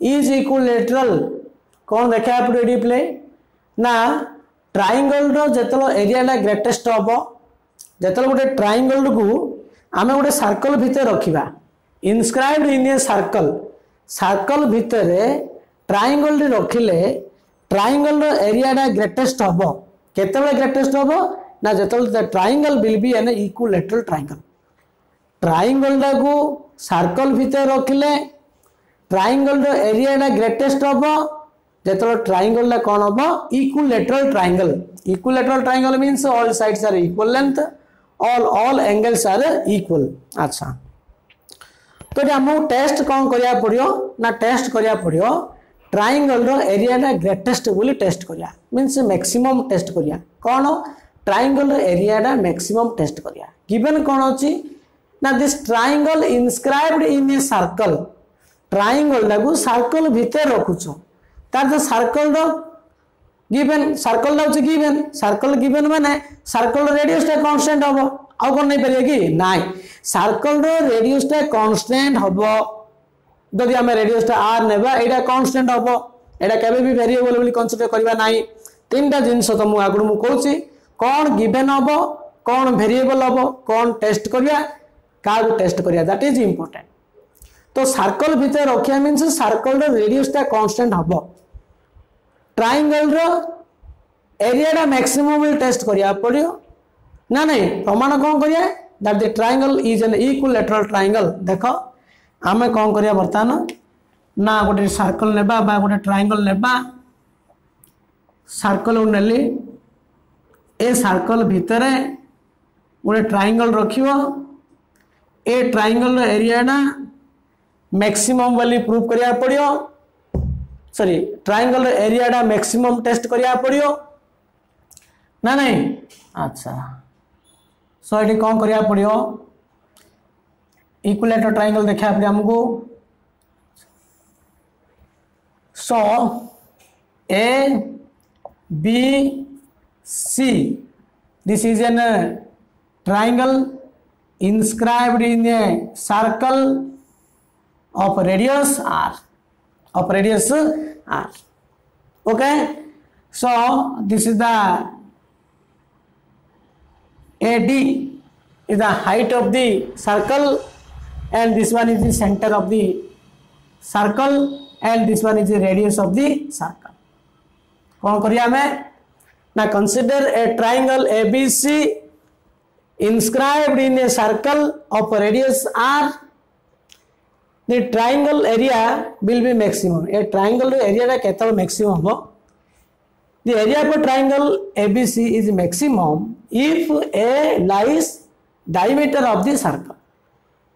is equilateral कौन देखा पड़े ये प्ले ना ट्राइंगल जो एरिया ग्रेटेस्ट हम जो गोटे ट्राइंगल को आम गोटे सर्कल भितर रखा inscribed in a circle circle ভিতরে ট্রায়াঙ্গলটি রখিলে ট্রায়াঙ্গলর এরিয়াটা গ্রেটেস্ট হব। কেতবে গ্রেটেস্ট হব? না যেতবে triangle will be an equilateral triangle ট্রায়াঙ্গলটাকু circle ভিতরে রখিলে ট্রায়াঙ্গলর এরিয়াটা গ্রেটেস্ট হব। যেতবে ট্রায়াঙ্গলটা কণ হব? Equilateral triangle equilateral triangle means all sides are equal length all all angles are equal acha ତେଣୁ ଆମକୁ ଟେଷ୍ଟ କ'ଣ କରିବାକୁ ପଡ଼ିବ ନା ଟେଷ୍ଟ କରିବାକୁ ପଡ଼ିବ ଟ୍ରାଇଙ୍ଗଲ୍ର ଏରିଆଟା ଗ୍ରେଟେଷ୍ଟ ବୋଲି ଟେଷ୍ଟ କରିବା ମିନ୍ସ ମ୍ୟାକ୍ସିମମ୍ ଟେଷ୍ଟ କରିବା କ'ଣ ଟ୍ରାଇଙ୍ଗଲ୍ର ଏରିଆଟା ମ୍ୟାକ୍ସିମମ୍ ଟେଷ୍ଟ କରିବା ଗିଭେନ୍ କ'ଣ ଅଛି ନା this triangle inscribed in a circle ଟ୍ରାଇଙ୍ଗଲ୍ଟାକୁ circle ଭିତରେ ରଖୁଛ ତାର ତ ସର୍କଲ୍ର ଗିଭେନ୍ ସର୍କଲ୍ଟା ହେଉଛି ଗିଭେନ୍ ସର୍କଲ୍ ଗିଭେନ୍ ମାନେ ସର୍କଲ୍ର ରେଡିୟସ୍ଟା କନଷ୍ଟାଣ୍ଟ ହେବ ଆଉ କ'ଣ ନେଇପାରିବେ କି ନାଇଁ circle ର radius ଟା constant ହବ ଯଦି ଆମେ radius ଟା r ନେବା ଏଇଟା constant ହବ ଏଇଟା କେବେ ବି ଭେରିଏବଲ ବୋଲି କନସିଡର କରିବା ନାହିଁ ତିନିଟା ଜିନିଷ ତ ମୁଁ ଆଗରୁ ମୁଁ କହୁଛି କ'ଣ ଗିଭେନ୍ ହବ କ'ଣ ଭେରିଏବଲ ହବ କ'ଣ ଟେଷ୍ଟ କରିବା କାହାକୁ ଟେଷ୍ଟ କରିବା ଦ୍ୟାଟ୍ ଇଜ୍ ଇମ୍ପୋର୍ଟାଣ୍ଟ ତ ସାର୍କଲ ଭିତରେ ରଖିବା ମିନ୍ସ ସାର୍କଲର ରେଡିୟସଟା କନଷ୍ଟାଣ୍ଟ ହବ ଟ୍ରାଇଙ୍ଗଲର ଏରିଆଟା ମ୍ୟାକ୍ସିମମ୍ ଟେଷ୍ଟ କରିବାକୁ ପଡ଼ିବ ना ना प्रमाण कौन करिया that the triangle is an equilateral triangle देख, आम कौन करिया बर्तमान ना गोटे सर्कल नेबा गोटे ट्राइंगल नेबा। सर्कल को नी ए सर्कल भितर गोटे ट्रायंगल रख ए ट्रायंगल एरिया मैक्सिमम वाली प्रूफ करिया पड़ो sorry triangle area maximum test करिया पड़ियो। ना नहीं? अच्छा। सो ये कौन करा पड़ो इक्वलेटर ट्राइंगल देखा पड़े आमको so A B C this is an triangle inscribed in a circle of radius r of radius r okay so this is the AD is the height of the circle and this one is the center of the circle and this one is the radius of the circle. kon kariya me na consider a triangle ABC inscribed in a circle of radius R. The triangle area will be maximum. A triangle area ra कितना maximum ho The area of triangle ABC is maximum if a lies diameter of the circle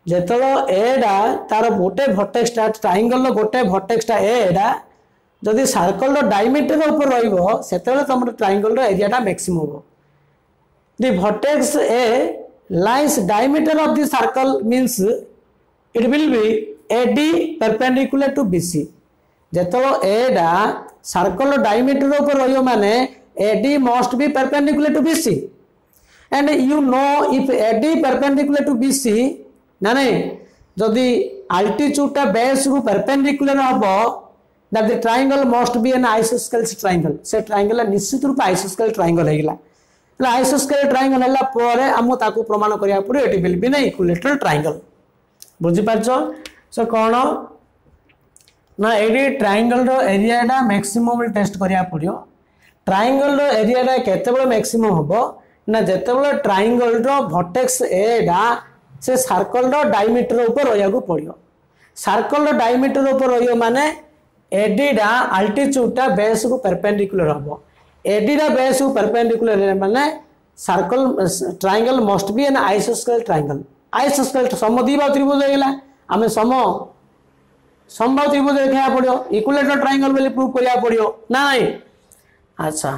যেতবেলে এটা তার গোটে ভর্টেক্সটা ট্রাইঙ্গলর গোটে ভর্টেক্সটা এটা যদি সার্কলর ডাইমিটর উপর রহব সেতবে তোমার ট্রাইঙ্গলর এরিয়াটা ম্যাক্সিমম হব the vertex A lines diameter of the circle means it will be AD perpendicular to BC যেতবেলে এটা সার্কলর ডাইমিটর উপর রহব মানে AD must be perpendicular to BC and you know if AD perpendicular to BC ना नहीं जदि altitude टा base रु परपेंडिकुलर हबो that the triangle must be an isosceles triangle से ट्रायंगल निश्चित रूप आइसोस्केल ट्रायंगल हेगला એટલે આઇસોસ્કેલ ટ્રાયેંગલ હેલા પરે આમુ તાકુ પ્રમાણ કરિયા પડે it will be an equilateral triangle બુજી પારછો સો કોણ ના એડી ટ્રાયેંગલ રો એરિયા ડા મેક્સિમમ ટેસ્ટ કરિયા પડ્યો ટ્રાયેંગલ રો એરિયા ડા કેતેબળ મેક્સિમમ હબો ନା ଯେତେବେଳେ ଟ୍ରାଇଙ୍ଗଲ୍ର ଭଟେକ୍ସ ଏଟା ସେ ସାର୍କଲ୍ର ଡାଇମିଟର ଉପରେ ରହିବାକୁ ପଡ଼ିବ ସାର୍କଲ୍ର ଡାଇମିଟର ଉପରେ ରହିବ ମାନେ ଏଡିଟା ଆଲ୍ଟିଚ୍ୟୁଡ଼୍ଟା ବେସ୍କୁ ପେରପେଣ୍ଡିକୁଲାର ହେବ ଏଡିଟା ବେସ୍କୁ ପେରପେଣ୍ଡିକୁଲାର ମାନେ ସାର୍କଲ୍ ଟ୍ରାଇଙ୍ଗଲ୍ ମଷ୍ଟ ବି ଏନ୍ ଆଇସୋସ୍କେଲ୍ ଟ୍ରାଇଙ୍ଗଲ୍ ଆଇସୋସ୍କେଲ୍ ସମ ଦ୍ୱିବାହୁ ତ୍ରିଭୁଜ ହେଇଗଲା ଆମେ ସମ সম্ভাব ত্রিভুজ লেখা পড়িও ইকুলেটর ট্রাইঙ্গল বলে প্রুভ করা পড়িও না আচ্ছা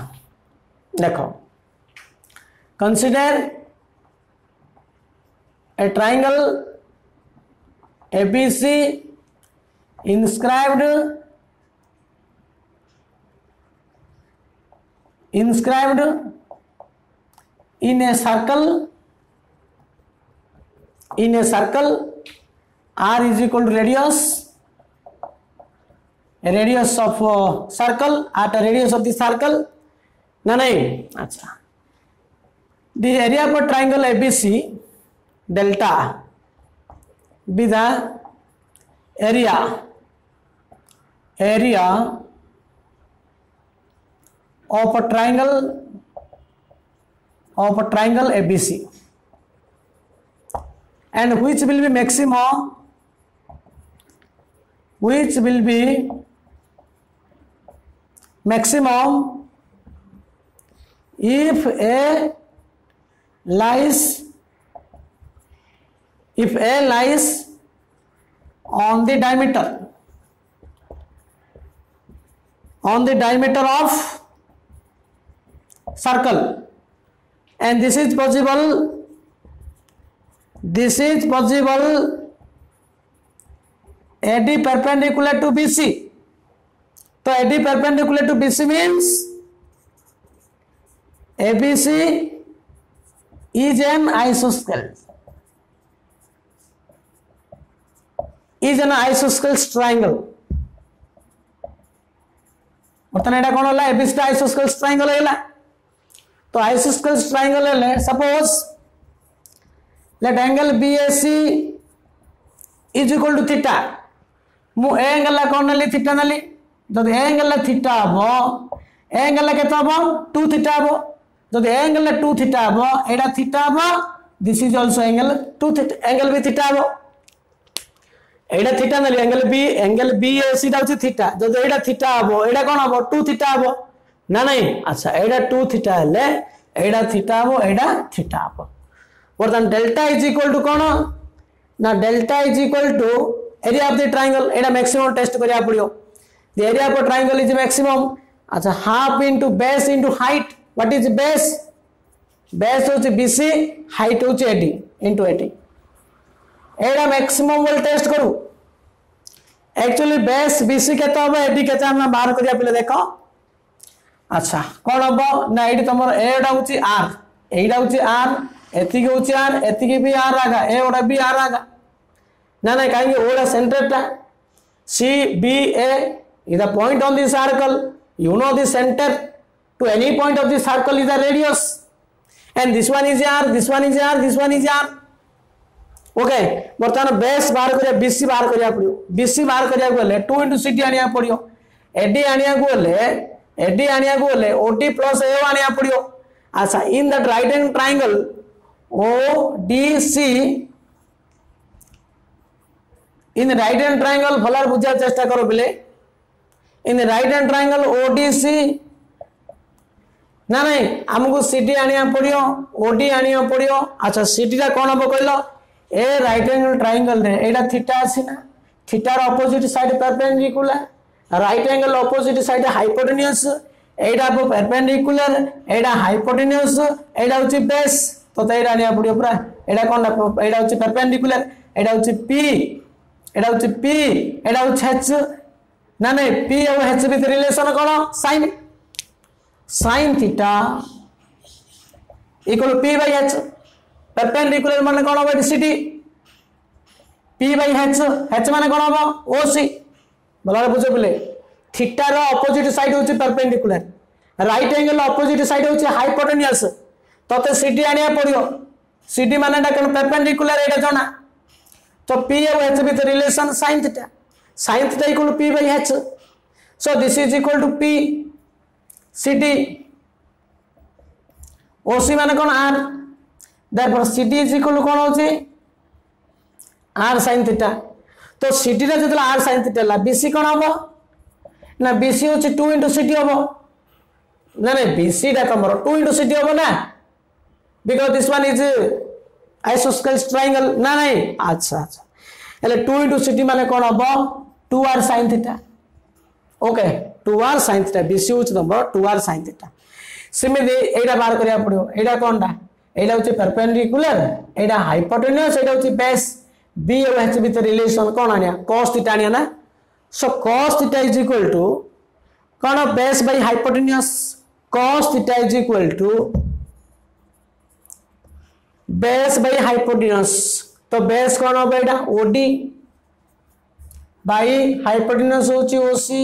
দেখো consider a triangle A B C inscribed inscribed in a circle in a circle r is equal to radius radius of circle art radius of the circle ना नहीं अच्छा the area of a triangle ABC delta be the area area of a triangle of a triangle ABC and which will be maximum which will be maximum if a lies if a lies on the diameter on the diameter of circle and this is possible this is possible AD perpendicular to BC so AD perpendicular to BC means ABC is an isosceles. Is an isosceles triangle. ବର୍ତ୍ତମାନ ଏଇଟା କ'ଣ ହେଲା ଏବିସିଟା ଆଇସୋସ୍କେଲ୍ସ triangle ହେଇଗଲା ତ ଆଇସୋସ୍କେଲ୍ସ triangle ହେଲେ suppose let angle B A C is equal to theta ମୁଁ ଏ ଆଙ୍ଗେଲଟା କ'ଣ ନେଲି ଥିଟା ନେଲି ଯଦି ଏ ଆଙ୍ଗେଲଟା ଥିଟା ହବ ଏ ଆଙ୍ଗେଲଟା କେତେ ହବ ଟୁ ଥିଟା ହବ ଯଦି ଏଙ୍ଗେଲ ଟୁ ଥିଟା ହେବ ଏଇଟା ଥିଟା ହେବ this is also angle to angle B theta ହେବ ଏଇଟା ଥିଟା ନେଲି ଏଙ୍ଗେଲ ବି ଏଙ୍ଗେଲ ବି ଏସିଟା ହେଉଛି ଥିଟା ଯଦି ଏଇଟା ଥିଟା ହେବ ଏଇଟା କ'ଣ ହେବ ଟୁ ଥିଟା ହେବ ନା ନାଇଁ ଆଚ୍ଛା ଏଇଟା ଟୁ ଥିଟା ହେଲେ ଏଇଟା ଥିଟା ହେବ ଏଇଟା ଥିଟା ହେବ ବର୍ତ୍ତମାନ ଡେଲ୍ଟା ଇଜ୍ ଇକ୍ୱାଲ୍ ଟୁ କ'ଣ ନା delta is equal to area of the triangle Etah maximum test करिया पड़ियो the area of triangle is maximum अच्छा half into base into height what is base? Base होची BC height होची 80 into 80 एडा maximum वाले test करू। Actually, base BC केता होगा 80 केता बाहर करिया पिले देखो। अच्छा कौन हम ना ये तुम एटा हूँ आर यहीटा हूँ आर एति हूँ आर एति भी आर आगा ए गोटा भी आर आगा। ना ना कहीं ओटा सेन्टरटा C B A point on this circle you know this centre to any point of the circle is a radius. And this one is r, this one is r, this one is r. Okay बर्तमान base बाहर करिया BC बाहर करिया पड़ियो BC बाहर करिया गले 2 into ct आनिया पड़ियो एडी आनिया गले एडी आनिया गले od plus a आनिया पड़ियो अच्छा in that right angle triangle odc in right and triangle भलार बुझा चेष्टा करो बिले in right and triangle odc ନା ନାଇଁ ଆମକୁ ସିଟି ଆଣିବାକୁ ପଡ଼ିବ ଓଡ଼ି ଆଣିବାକୁ ପଡ଼ିବ ଆଚ୍ଛା ସିଟିଟା କ'ଣ ହେବ କହିଲ ଏ ରାଇଟ୍ ଆଙ୍ଗଲ୍ ଟ୍ରାଇଙ୍ଗଲ୍ରେ ଏଇଟା ଥିଟା ଅଛି ନା ଥିଟାର opposite side perpendicular right angle opposite side hypotenuse ଏଇଟା ହେବ ପେରପେଣ୍ଡିକୁଲାର ଏଇଟା ହାଇପୋଟେନିୟସ୍ ଏଇଟା ହେଉଛି ବେସ୍ ତୋତେ ଏଇଟା ଆଣିବାକୁ ପଡ଼ିବ ପୁରା ଏଇଟା କ'ଣଟା ଏଇଟା ହେଉଛି ପେରପେଣ୍ଡିକୁଲାର ଏଇଟା ହେଉଛି ପି ଏଇଟା ହେଉଛି ପି ଏଇଟା ହେଉଛି ହେଚ୍ ନା ନାଇଁ ପି ଆଉ ହେଚ୍ ଭିତରେ ରିଲେସନ୍ କ'ଣ sine sin sin theta equal P by H perpendicular माने कोन होबो city p bye h h माने कोन होबो oc भलरे बुझो पिले थीटा रो ऑपोजिट साइड होची perpendicular right angle opposite side होची हाइपोटेन्यूस तते सिटी आनिया पड़ियो सिटी माने डा कोन परपेंडिकुलर एटा जणा तो p और h with relation sin theta sin theta equal p by h so this is equal to p ct CT OC মানে কোন আর তারপর সিটি ইজ ইকুয়াল কোন হচ্ছে? আর সাইন থিটা তো সিটিটা যেত আর সাইন থিটা হল বিসি কোন হব? না বিসি হচ্ছে টু ইন্টু সিটি হব। না না বিসিটা তোমার টু ইন্টু সিটি হব না। Because this one is isosceles triangle না নাই আচ্ছা আচ্ছা। એટલે ટુ ઇન્ટુ સિટી મને કોણ hub two R sine theta okay ওকে 2r sin theta bc হচ্ছে তোমার 2r sin theta সেমিতি এইটা বার করিয়া পড়িব এইটা কোনটা এইটা হচ্ছে পারপেন্ডিকুলার এইটা হাইপোটেনিয়াস এইটা হচ্ছে বেস বি এবং এইচ ভিতরে রিলেশন কোন আনিয়া cos থিটা আনিয়া না so cos theta is equal to কোন base by hypotenuse cos theta is equal to base by hypotenuse তো বেস কোন হবে এটা ওডি বাই হাইপোটেনিয়াস হচ্ছে OC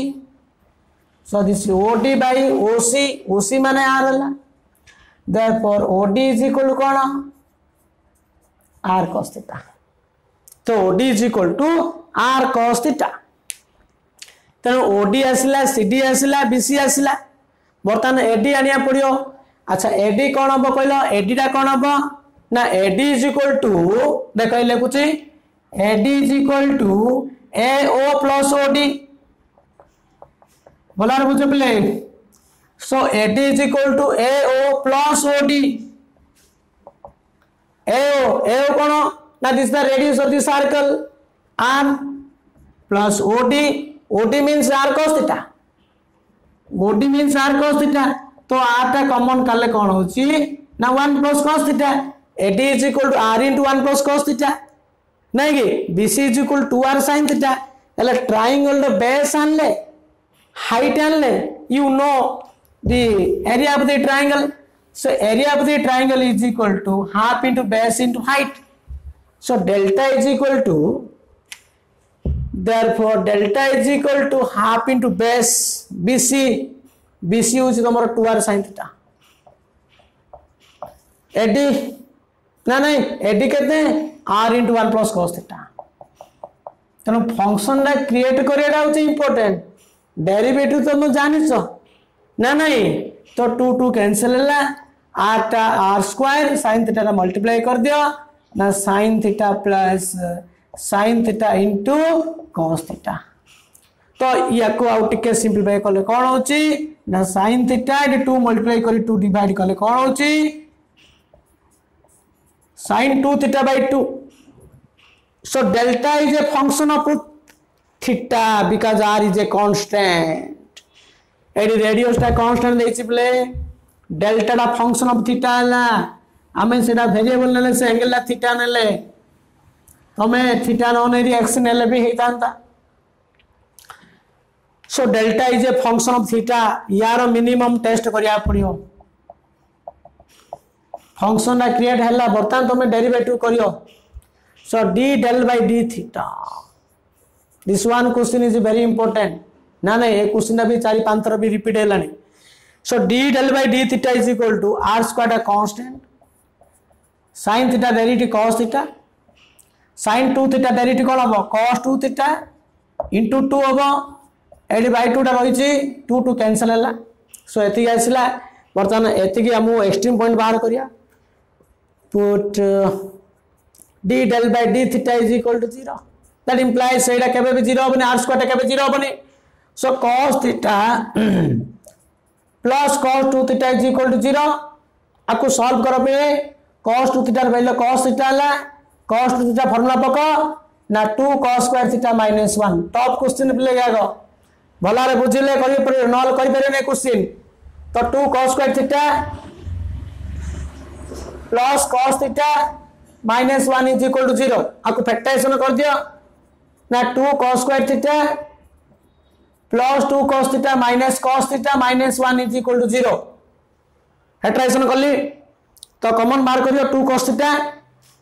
So this OD by OC, OC माने R हला. Therefore OD is equal to कौन? R cos theta. तो OD is equal to R cos theta. ତେଣୁ OD ଆସିଲା CD ଆସିଲା BC ଆସିଲା ବର୍ତ୍ତମାନ AD ଆଣିବାକୁ ପଡ଼ିବ ଆଚ୍ଛା AD କ'ଣ ହବ କହିଲ AD ଟା କ'ଣ ହବ ନା AD is equal to ଦେଖ ଲେଖୁଛି AD is equal to AO plus OD बोला मुझे पहले so AT is equal to AO plus OD. AO, AO kono? Now this is the radius of the circle. R plus OD. OD means R cos theta. OD means R cos theta. तो are टा common कले कौन होची ना one plus cos theta at is equal to R into one plus cos theta नहीं कि BC is equal to R sine theta triangle base आनले height and you know the area of the triangle so area of the triangle is equal to half into base into height so delta is equal to therefore delta is equal to half into base bc bc is tomar 2r sin theta ad ना नहीं AD केते R into one plus cos theta तेणु function create करवाटा हूँ important derivative તમે જાણી છો ના નહીં તો ટુ ટુ કેન્સલ ହେଲା આટા આર સ્ક્વેર sin θ રા મલ્ટીપ્લાય કરી દો ના sin θ plus sin θ into cos θ તો યાકુ આઉ ટીકે સિમ્પ્લિફાય કલે કોણ હોચી ના sin θ એટ 2 મલ્ટીપ્લાય કરી 2 ડિવાઇડ કલે કોણ હોચી sin 2 θ/2 so delta is a function of root theta because R is a constant It radius टा कांस्टेंट देइछि बले? डेल्टा डा फ़ंक्शन ऑफ़ थीटा ला आमे सेटा वेरिएबल नेले से एंगल ला थीटा नेले। तमे थीटा न नेरी एक्स नेले भी हेतांता। So delta is a function of theta यार मिनिमम टेस्ट करिया पड़ियो। फ़ंक्शन ना क्रिएट हला बर्तन तमे डेरिवेटिव करियो। So d del by d theta This one question is very important. ना ना ये क्वेश्चन अभी चार पाँच थर भी रिपीट है so d del by d theta is equal to R square constant sin theta derivative cos theta sin 2 theta derivative कोन हबो cos 2 थीटा into 2 हबो एडी बाय 2 टा रहिछि 2 2 कैंसिल हला सो एति आसिला वर्तमान एति की हमु एक्सट्रीम पॉइंट बाहर करिया put d del by d theta is equal to 0 that implies ସେଇଟା କେବେ ବି 0 ହବନି r square ଟା କେବେ 0 ହବନି so cos theta plus cos 2 theta is equal to 0 ଆକୁ ସଲ୍ଭ କର ବେଳେ cos 2 theta ର ଭ୍ୟାଲୁ cos theta ହେଲା cos 2 theta ଫର୍ମୁଲା ପକ ନା 2 cos square theta minus 1 top question ପିଲେ ଆଗ ଭଲରେ ବୁଝିଲେ କରିପାରିବେ ନହେଲେ କରିପାରିବେନି କ୍ୱେଶ୍ଚିନ୍ ତ 2 cos square theta plus cos theta minus one is equal to zero आपको फैक्टराइजेशन कर दिया ना two cos square theta plus two cos theta minus cos theta minus one is equal to zero factorisation कली तो common बाहर करियो two cos theta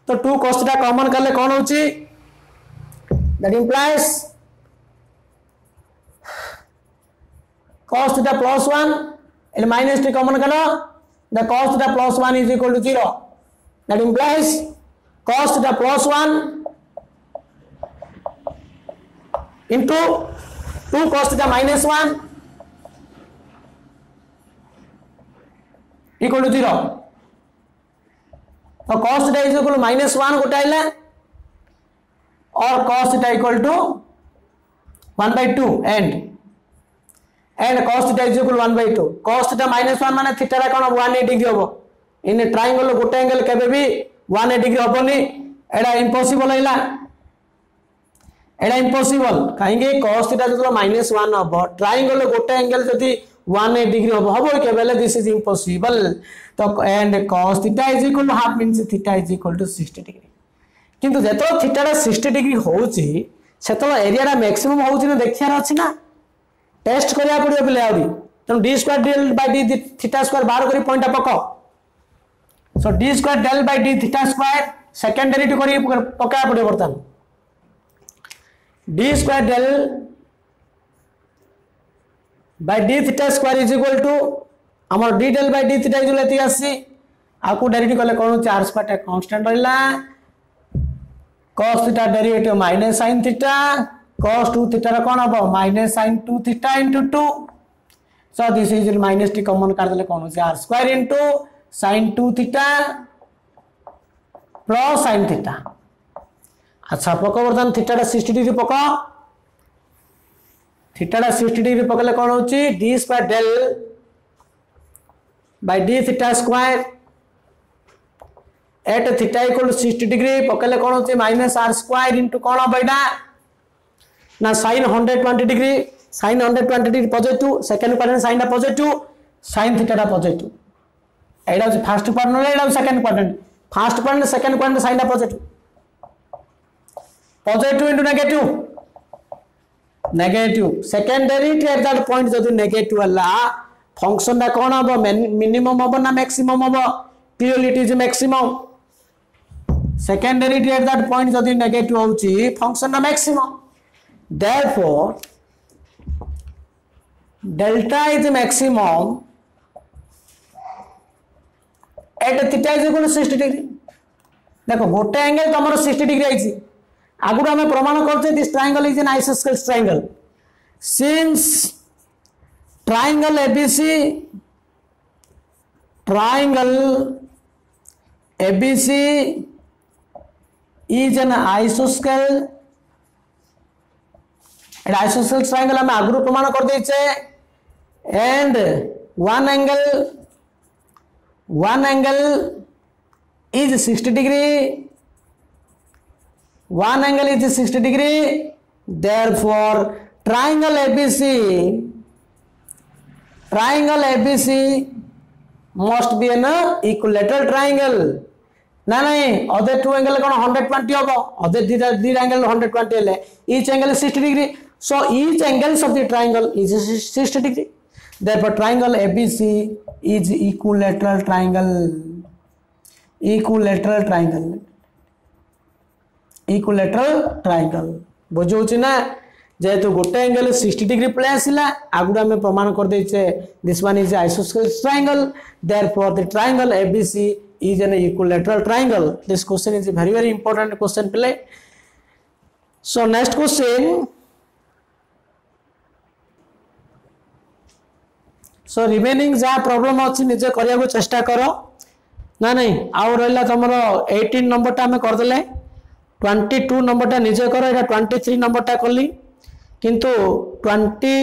तो two cos theta common कले कौन होची that implies cos theta plus 1 and minus t common kalo the cos theta plus 1 is equal to 0 that implies cos theta plus 1 2 cos theta minus 1 equal to 0 तो is equal to minus 1 गोटे और 1 by 2 and and cos theta is equal to 1 by 2 cos theta minus 1 माने theta रा कोन 180 degree होबो in triangle गोटे angle भी 180 degree होबोनी एडा impossible हैला এটা ইম্পসিবল কাହିଁକି cos θ ଯେତେବେଳେ minus 1 ହବ triangle ରେ ଗୋଟେ angle ଯଦି 180 degree ହବ ହବ କି ବେଲେ this is impossible ତ and cos θ is equal to half means θ is equal to 60 degree କିନ୍ତୁ ଯେତେବେଳେ θ ଟା 60 degree ହଉଛି ସେତେବେଳେ ଏରିଆ ଟା ମ୍ୟାକ୍ସିମମ୍ ହଉଛି ନା ଦେଖିବାର ଅଛି ନା ଟେଷ୍ଟ କରିବାକୁ ପଡିବ ପିଲା ଆହୁରି ତେଣୁ D square del by D theta square ବାହାର କରି ପଏଣ୍ଟଟା ପକାଅ so d square del by d theta square ସେକେଣ୍ଡାରୀଟି କରି ପକାଇବାକୁ ପଡ଼ିବ ବର୍ତ୍ତମାନ d square del by d theta square is equal to आम d del by d theta जो ये आसी आपको डायरेक्ट कले कौन चार्ज पार्टा कन्स्टाट रहा cos theta derivative minus sine theta cos two थीटार कौन हम minus sine two theta into two so this is minus T common करदे कौन R square into sine two theta plus sine theta আচ্ছা পক বর্তমান থিটাটা সিক্সটি ডিগ্রি পক। থিটাটা সিক্সটি ডিগ্রি পকাইলে কম হচ্ছে d square del by d theta square at theta equal to sixty degree পকাইলে কম হচ্ছে মাইনাস আর স্কোয়ার ইন্টু কম হব এটা? না sine hundred twenty degree sine hundred twenty degree positive second quarter সাইনটা positive sine থিটাটা পজেটিভ এটা হচ্ছে ফার্স্ট কোয়ার্টার এটা হচ্ছে second quarter first quarter second quarter সাইনটা positive positive two into negative negative secondary to that point जदी negative होला function दा कोन होबो मिनिमम होबो ना मैक्सिमम होबो clearly it maximum secondary to that point जदी नेगेटिव होची फ़ंक्शन दा maximum therefore delta is maximum at theta is equal to 60 degree देखो गोटे एंगल तमरो 60 डिग्री आइची ଆଗରୁ ଆମେ ପ୍ରମାଣ କରୁଛେ this triangle is an isosceles triangle since triangle ABC triangle ABC is an isosceles এটা isosceles triangle ଆମେ ଆଗରୁ ପ୍ରମାଣ କରିଦେଇଛେ and one angle one angle is 60 degree one angle is 60 degree therefore triangle abc triangle abc must be an equilateral triangle ना नहीं other two angle कौन hundred twenty हम other दीड angle hundred twenty हेल्ले each angle sixty degree so each angles of the triangle is sixty degree therefore triangle abc is equilateral triangle equilateral triangle equilateral triangle ବୁଝଉଛି ନା যেহেতু গোটে angle sixty degree পড়ে আসলা আগুড় আমি প্রমাণ করে this one is isosceles triangle therefore the triangle ABC is an equilateral triangle this question is a very very important question play so next question so remaining ଯାହା problem ଅଛି ନିଜେ କରିବାକୁ ଚେଷ୍ଟା କର ନା ନାହିଁ ଆଉ ରହିଲା ତମର ଏଇଟିନ୍ ନମ୍ବରଟା ଆମେ କରିଦେଲେ টোয়েন্টি টু নম্বরটা নিজে করো, এটা টোয়েন্টি থ্রি নম্বরটা কলি কিন্তু টোয়েন্টি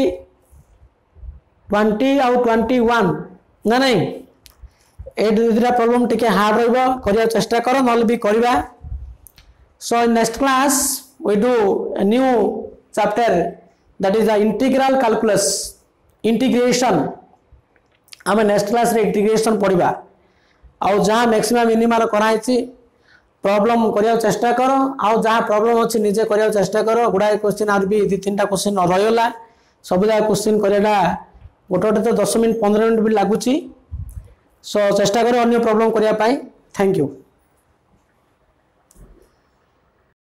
টোয়েন্টি আউ টোয়েন্টি ওয়ান না নাই? এই দুইটা প্রোবলেম টিকে হার্ড রহব করার চেষ্টা কর নহলে বি করা so next class we do new chapter that is the integral calculus integration আমি নেক্সট ক্লাসে ইন্টিগ্রেসন পড়া আউ যা ম্যাক্সিমাম মিনিমাল করা হয়েছে প্রবলেম করার চেষ্টা কর। যা প্রবলেম অছি নিজে করার চেষ্টা কর। গুড়াଏ কোশ্চিন আর বি, দুই, তিনটা কোশ্চিন রহিগলা সবুজা কোশ্চিন করাটা গোটে গোটে তো দশ মিনিট, পনেরো মিনিট বি লাগুচি সো চেষ্টা কর অন্য প্রবলেম করা থ্যাংক ইউ